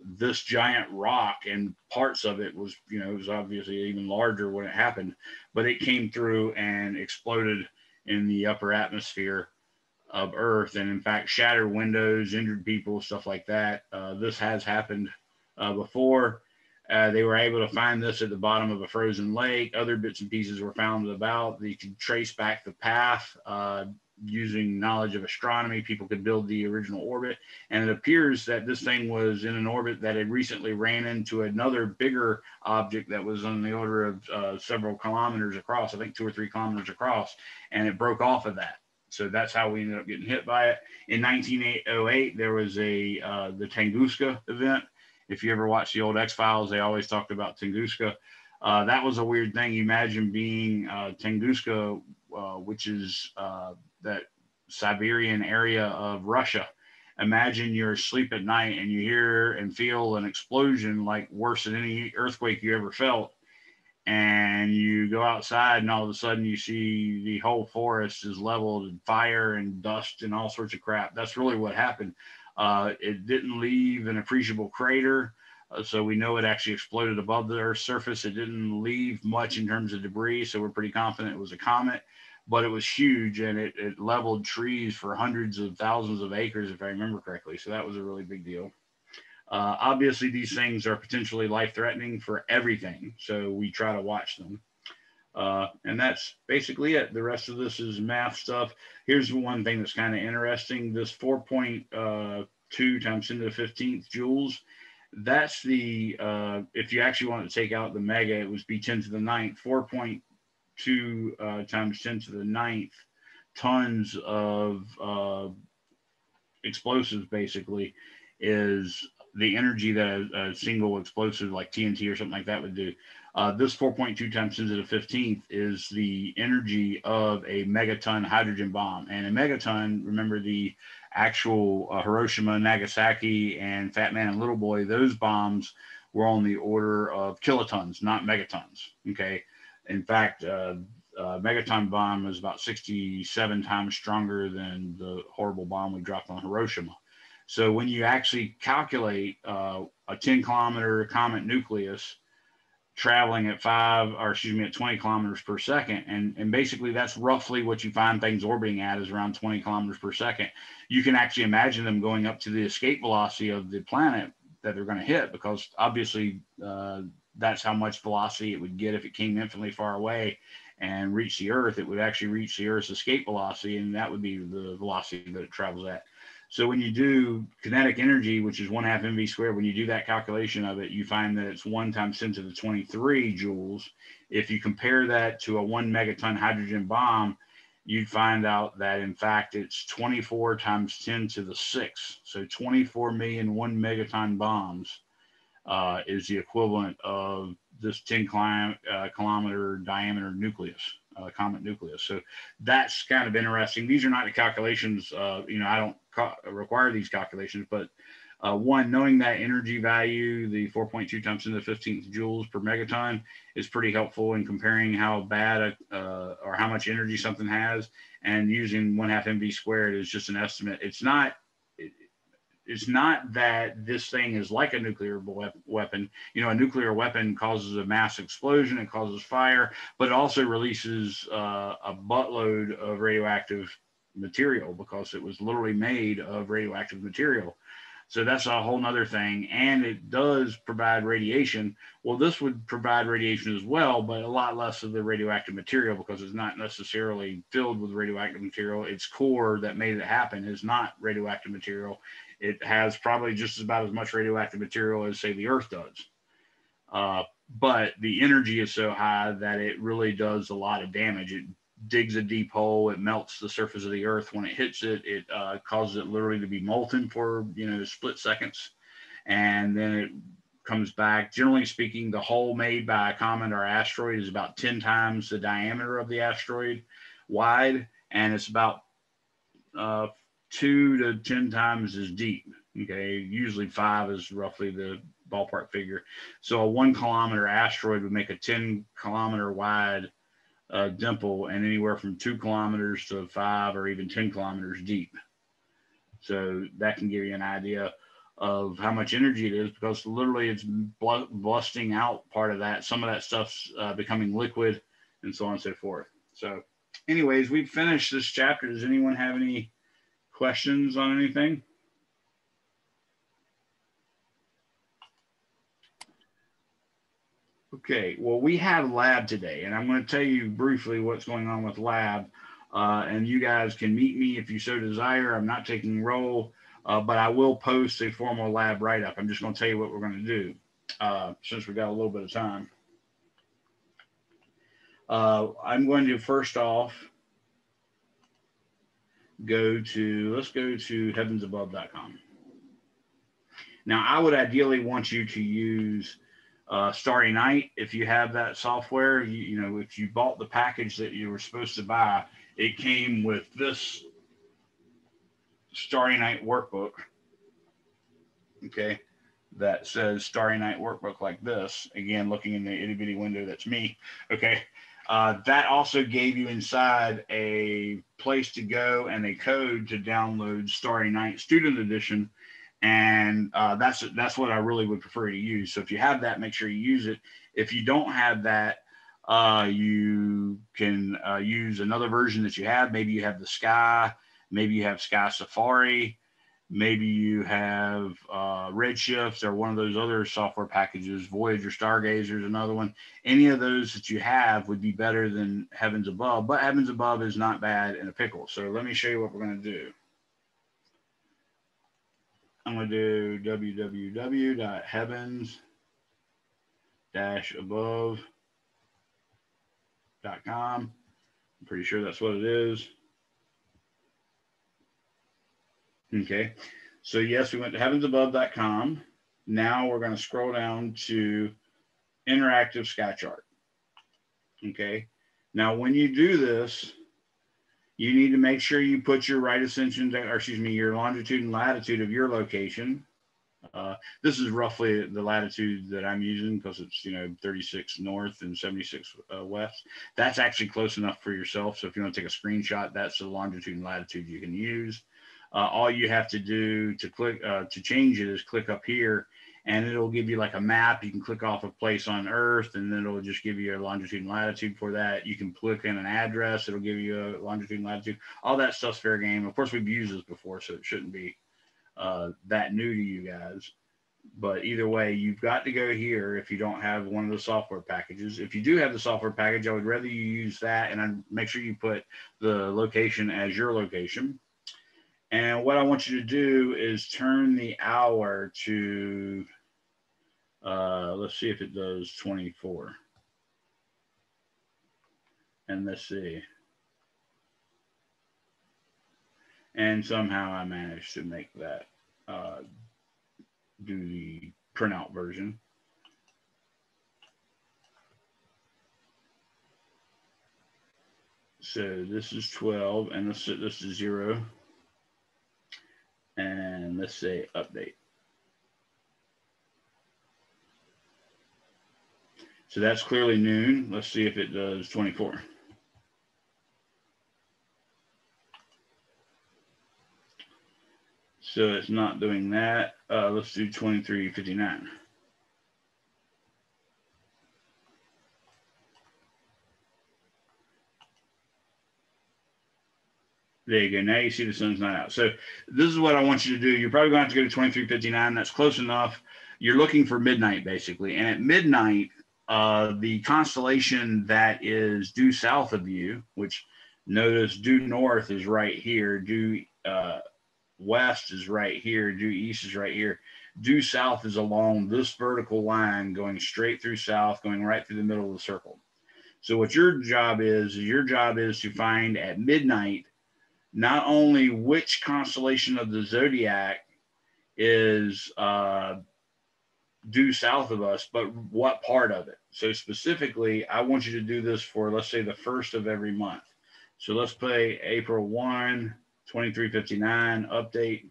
[SPEAKER 1] this giant rock and parts of it was, you know, it was obviously even larger when it happened, but it came through and exploded in the upper atmosphere of Earth, and in fact, shattered windows, injured people, stuff like that. Uh, this has happened uh, before. Uh, they were able to find this at the bottom of a frozen lake. Other bits and pieces were found about. They could trace back the path uh, using knowledge of astronomy. People could build the original orbit. And it appears that this thing was in an orbit that had recently ran into another bigger object that was on the order of uh, several kilometers across, I think two or three kilometers across, and it broke off of that. So that's how we ended up getting hit by it. In 1908, there was a uh, the Tunguska event if you ever watch the old X Files, they always talked about Tunguska. Uh, that was a weird thing. Imagine being uh, Tunguska, uh, which is uh, that Siberian area of Russia. Imagine you're asleep at night and you hear and feel an explosion like worse than any earthquake you ever felt. And you go outside, and all of a sudden you see the whole forest is leveled and fire and dust and all sorts of crap. That's really what happened. Uh, it didn't leave an appreciable crater, uh, so we know it actually exploded above the Earth's surface. It didn't leave much in terms of debris, so we're pretty confident it was a comet. But it was huge and it, it leveled trees for hundreds of thousands of acres, if I remember correctly. So that was a really big deal. Uh, obviously, these things are potentially life threatening for everything, so we try to watch them. Uh, and that's basically it. The rest of this is math stuff. Here's the one thing that's kind of interesting. This 4.2 uh, times 10 to the 15th joules, that's the, uh, if you actually want to take out the mega, it would be 10 to the 9th. 4.2 uh, times 10 to the 9th tons of uh, explosives basically is the energy that a, a, single explosive like TNT or something like that would do. Uh, this 4.2 times 10 to the 15th is the energy of a megaton hydrogen bomb. And a megaton, remember the actual uh, Hiroshima, Nagasaki, and Fat Man and Little Boy, those bombs were on the order of kilotons, not megatons. Okay. In fact, uh, uh, megaton bomb was about 67 times stronger than the horrible bomb we dropped on Hiroshima. So when you actually calculate uh, a 10 kilometer comet nucleus, traveling at five or excuse me at 20 kilometers per second and and basically that's roughly what you find things orbiting at is around 20 kilometers per second you can actually imagine them going up to the escape velocity of the planet that they're going to hit because obviously uh, that's how much velocity it would get if it came infinitely far away and reached the earth. It would actually reach the earth's escape velocity and that would be the velocity that it travels at so when you do kinetic energy, which is one half mv squared, when you do that calculation of it, you find that it's one times 10 to the 23 joules. If you compare that to a one megaton hydrogen bomb, you'd find out that in fact it's 24 times 10 to the six. So 24 million one megaton bombs uh, is the equivalent of this 10 uh, kilometer diameter nucleus uh, comet nucleus. So that's kind of interesting. These are not the calculations. Uh, you know, I don't require these calculations, but uh, one, knowing that energy value, the 4.2 times 10 to the 15th joules per megaton, is pretty helpful in comparing how bad a, uh, or how much energy something has. And using one half mv squared is just an estimate. It's not it's not that this thing is like a nuclear weapon. You know, a nuclear weapon causes a mass explosion, it causes fire, but it also releases uh, a buttload of radioactive material because it was literally made of radioactive material. So that's a whole nother thing. And it does provide radiation. Well, this would provide radiation as well, but a lot less of the radioactive material because it's not necessarily filled with radioactive material. Its core that made it happen is not radioactive material it has probably just about as much radioactive material as, say, the Earth does. Uh, but the energy is so high that it really does a lot of damage. It digs a deep hole. It melts the surface of the Earth. When it hits it, it uh, causes it literally to be molten for you know split seconds, and then it comes back. Generally speaking, the hole made by a comet or asteroid is about 10 times the diameter of the asteroid wide, and it's about uh, two to 10 times as deep. Okay. Usually five is roughly the ballpark figure. So a one kilometer asteroid would make a 10 kilometer wide uh, dimple and anywhere from two kilometers to five or even 10 kilometers deep. So that can give you an idea of how much energy it is because literally it's busting out part of that. Some of that stuff's uh, becoming liquid and so on and so forth. So, anyways, we've finished this chapter. Does anyone have any questions on anything? Okay, well, we have lab today, and I'm going to tell you briefly what's going on with lab. Uh, and you guys can meet me if you so desire. I'm not taking roll, uh, but I will post a formal lab write up. I'm just going to tell you what we're going to do uh, since we got a little bit of time. Uh, I'm going to first off go to, let's go to heavensabove.com. Now, I would ideally want you to use uh, Starry Night if you have that software. You, you know, if you bought the package that you were supposed to buy, it came with this Starry Night workbook. Okay. That says Starry Night workbook like this. Again, looking in the itty bitty window, that's me. Okay. Uh, that also gave you inside a place to go and a code to download Starry Night Student Edition, and uh, that's that's what I really would prefer to use. So if you have that, make sure you use it. If you don't have that, uh, you can uh, use another version that you have. Maybe you have the Sky, maybe you have Sky Safari, maybe you have uh, Redshift or one of those other software packages, Voyager Stargazer is another one. Any of those that you have would be better than Heavens Above, but Heavens Above is not bad in a pickle. So let me show you what we're going to do. I'm going to do www.heavens-above.com. I'm pretty sure that's what it is. Okay. So yes, we went to heavensabove.com. Now we're going to scroll down to interactive skychart. Okay. Now, when you do this, you need to make sure you put your right ascension, or excuse me, your longitude and latitude of your location. Uh, this is roughly the latitude that I'm using because it's, you know, 36 north and 76 uh, west. That's actually close enough for yourself. So if you want to take a screenshot, that's the longitude and latitude you can use. Uh, all you have to do to click uh, to change it is click up here and it'll give you like a map. You can click off a place on Earth, and then it'll just give you a longitude and latitude for that. You can click in an address; it'll give you a longitude and latitude. All that stuff's fair game. Of course, we've used this before, so it shouldn't be uh, that new to you guys. But either way, you've got to go here if you don't have one of the software packages. If you do have the software package, I would rather you use that, and I'd make sure you put the location as your location. And what I want you to do is turn the hour to uh, let's see if it does 24. And let's see. And somehow I managed to make that uh, do the printout version. So this is 12 and let's set this to zero. And let's say update. So that's clearly noon. Let's see if it does 24. So it's not doing that. Uh, let's do 2359. There you go. Now you see the sun's not out. So this is what I want you to do. You're probably going to have to go to 2359. That's close enough. You're looking for midnight, basically. And at midnight, uh, the constellation that is due south of you, which notice due north is right here, due uh, west is right here, due east is right here. Due south is along this vertical line going straight through south, going right through the middle of the circle. So what your job is, your job is to find at midnight not only which constellation of the zodiac is uh, due south of us, but what part of it? So specifically, I want you to do this for, let's say, the first of every month. So let's play April 1, 2359, update.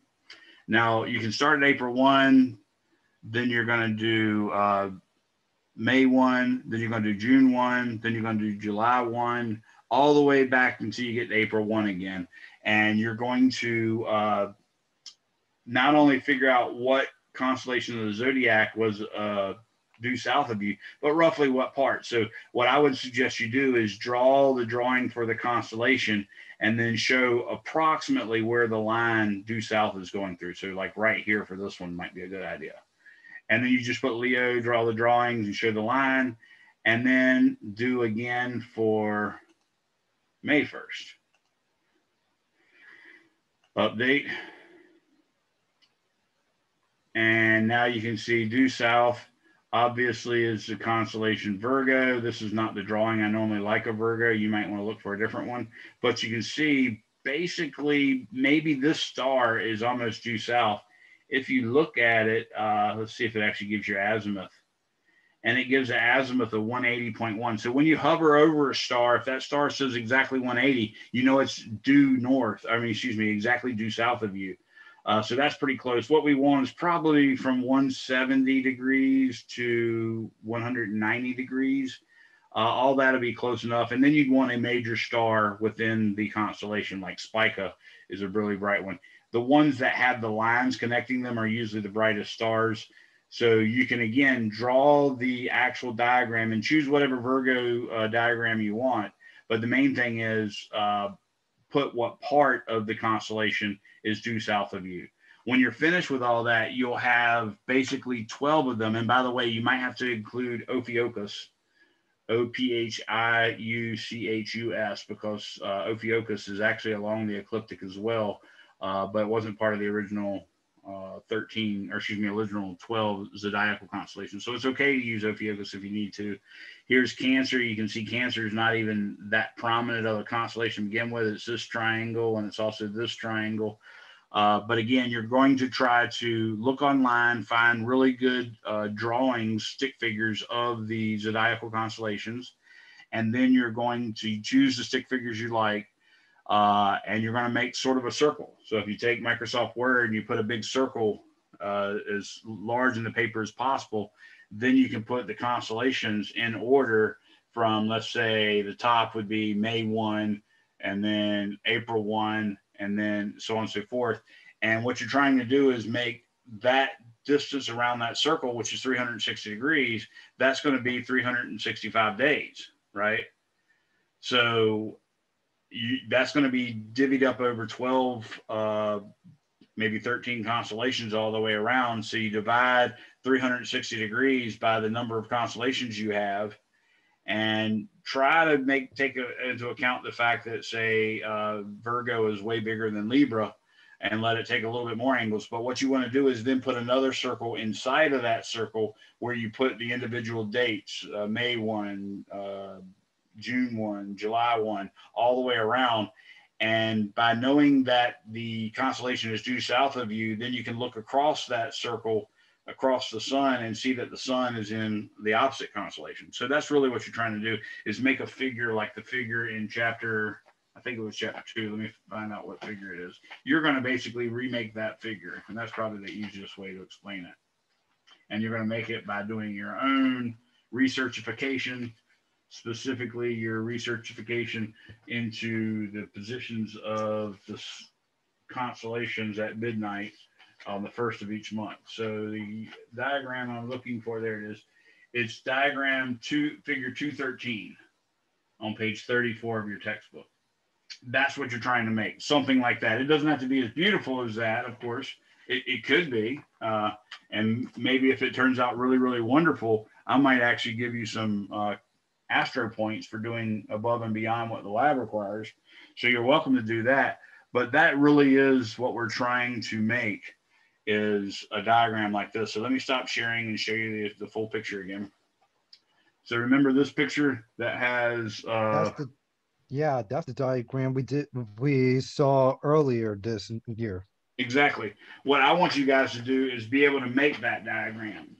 [SPEAKER 1] Now you can start at April 1, then you're going to do uh, May 1, then you're going to do June 1, then you're going to do July 1, all the way back until you get to April 1 again. And you're going to uh, not only figure out what constellation of the zodiac was uh, due south of you, but roughly what part. So, what I would suggest you do is draw the drawing for the constellation and then show approximately where the line due south is going through. So, like right here for this one might be a good idea. And then you just put Leo, draw the drawings, and show the line, and then do again for May 1st. Update. And now you can see due south obviously is the constellation Virgo. This is not the drawing I normally like a Virgo. You might want to look for a different one. But you can see basically maybe this star is almost due south. If you look at it, uh, let's see if it actually gives you azimuth. And it gives an azimuth of 180.1. So when you hover over a star, if that star says exactly 180, you know it's due north. I mean, excuse me, exactly due south of you. Uh, so that's pretty close. What we want is probably from 170 degrees to 190 degrees. Uh, all that'll be close enough. And then you'd want a major star within the constellation, like Spica is a really bright one. The ones that have the lines connecting them are usually the brightest stars. So you can again draw the actual diagram and choose whatever Virgo uh, diagram you want. But the main thing is uh, put what part of the constellation is due south of you. When you're finished with all that, you'll have basically 12 of them. And by the way, you might have to include Ophiuchus, O P H I U C H U S, because uh, Ophiuchus is actually along the ecliptic as well, uh, but it wasn't part of the original uh, 13, or excuse me, original 12 zodiacal constellations. So it's okay to use Ophiuchus if you need to. Here's Cancer. You can see Cancer is not even that prominent of a constellation to begin with. It's this triangle and it's also this triangle. Uh, but again, you're going to try to look online, find really good uh, drawings, stick figures of the zodiacal constellations, and then you're going to choose the stick figures you like, uh, and you're going to make sort of a circle. So if you take Microsoft Word and you put a big circle uh, as large in the paper as possible, then you can put the constellations in order from, let's say, the top would be May 1, and then April 1, and then so on and so forth. And what you're trying to do is make that distance around that circle, which is 360 degrees, that's going to be 365 days, right? So you, that's going to be divvied up over 12, uh, maybe 13 constellations all the way around. So you divide 360 degrees by the number of constellations you have and try to make take a, into account the fact that say uh, Virgo is way bigger than Libra and let it take a little bit more angles. But what you want to do is then put another circle inside of that circle where you put the individual dates, uh, May 1, uh, June 1, July 1, all the way around. And by knowing that the constellation is due south of you, then you can look across that circle across the sun and see that the sun is in the opposite constellation. So that's really what you're trying to do is make a figure like the figure in chapter, I think it was chapter two. Let me find out what figure it is. You're going to basically remake that figure. And that's probably the easiest way to explain it. And you're going to make it by doing your own researchification, specifically your researchification into the positions of the constellations at midnight on the first of each month. So the diagram I'm looking for, there it is. It's diagram two, figure 213 on page 34 of your textbook. That's what you're trying to make, something like that. It doesn't have to be as beautiful as that, of course. It, it could be. Uh, and maybe if it turns out really, really wonderful, I might actually give you some uh, astro points for doing above and beyond what the lab requires. So you're welcome to do that. But that really is what we're trying to make is a diagram like this. So let me stop sharing and show you the, the full picture again. So remember this picture that has. Uh,
[SPEAKER 2] that's the, yeah, that's the diagram we did we saw earlier this year.
[SPEAKER 1] Exactly. What I want you guys to do is be able to make that diagram.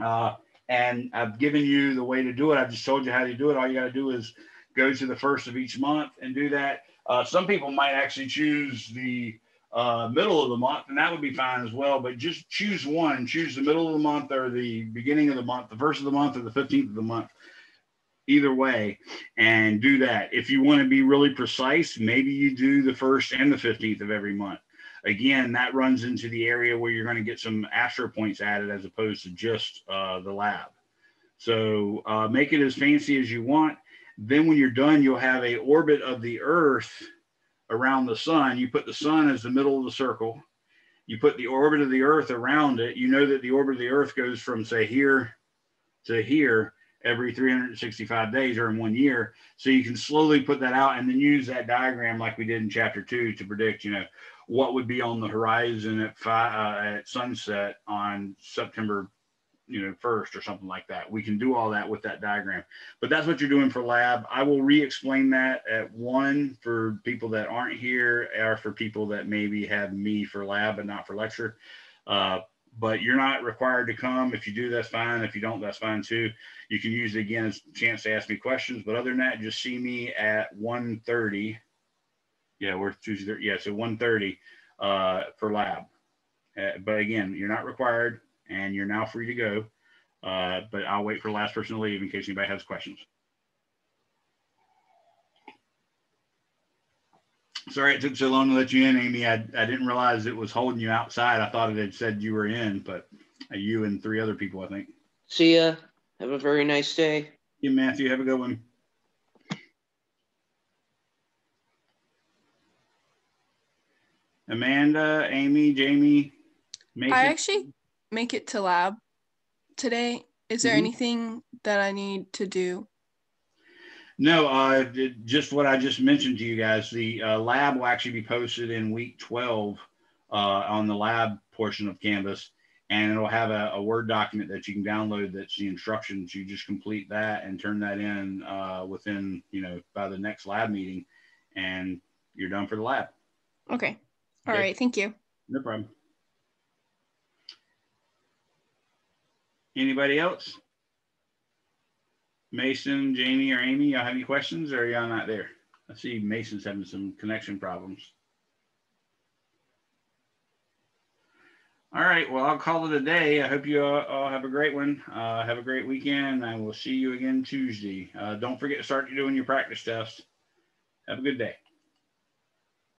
[SPEAKER 1] Uh, and I've given you the way to do it. I've just told you how to do it. All you got to do is go to the first of each month and do that. Uh, some people might actually choose the uh, middle of the month, and that would be fine as well. But just choose one. Choose the middle of the month or the beginning of the month, the first of the month or the 15th of the month. Either way, and do that. If you want to be really precise, maybe you do the first and the 15th of every month. Again, that runs into the area where you're going to get some astro points added as opposed to just uh, the lab. So uh, make it as fancy as you want. Then when you're done, you'll have a orbit of the Earth around the sun. You put the sun as the middle of the circle. You put the orbit of the Earth around it. You know that the orbit of the Earth goes from say here to here every 365 days or in one year. So you can slowly put that out and then use that diagram like we did in chapter two to predict, you know, what would be on the horizon at five, uh, at sunset on September you know first or something like that. We can do all that with that diagram. But that's what you're doing for lab. I will re-explain that at one for people that aren't here or for people that maybe have me for lab but not for lecture. Uh, but you're not required to come. If you do that's fine. If you don't that's fine too you can use it again as a chance to ask me questions but other than that just see me at 1.30 yeah we're tuesday yeah so 1.30 uh, for lab uh, but again you're not required and you're now free to go. Uh, but I'll wait for the last person to leave in case anybody has questions. Sorry it took so long to let you in, Amy. I, I didn't realize it was holding you outside. I thought it had said you were in, but you and three other people, I think.
[SPEAKER 4] See ya. Have a very nice day.
[SPEAKER 1] You, Matthew. Have a good one. Amanda, Amy, Jamie,
[SPEAKER 5] Mason. I actually make it to lab today. Is there mm-hmm. anything that I need to do?
[SPEAKER 1] No, uh, just what I just mentioned to you guys. The uh, lab will actually be posted in week 12 uh, on the lab portion of Canvas, and it'll have a, a, Word document that you can download. That's the instructions. You just complete that and turn that in uh, within, you know, by the next lab meeting, and you're done for the lab.
[SPEAKER 5] Okay. All okay. right. Thank you.
[SPEAKER 1] No problem. Anybody else? Mason, Jamie, or Amy, y'all have any questions or y'all not there? I see Mason's having some connection problems. All right, well, I'll call it a day. I hope you all, have a great one. Uh, have a great weekend. I will see you again Tuesday. Uh, don't forget to start doing your practice tests. Have a good day.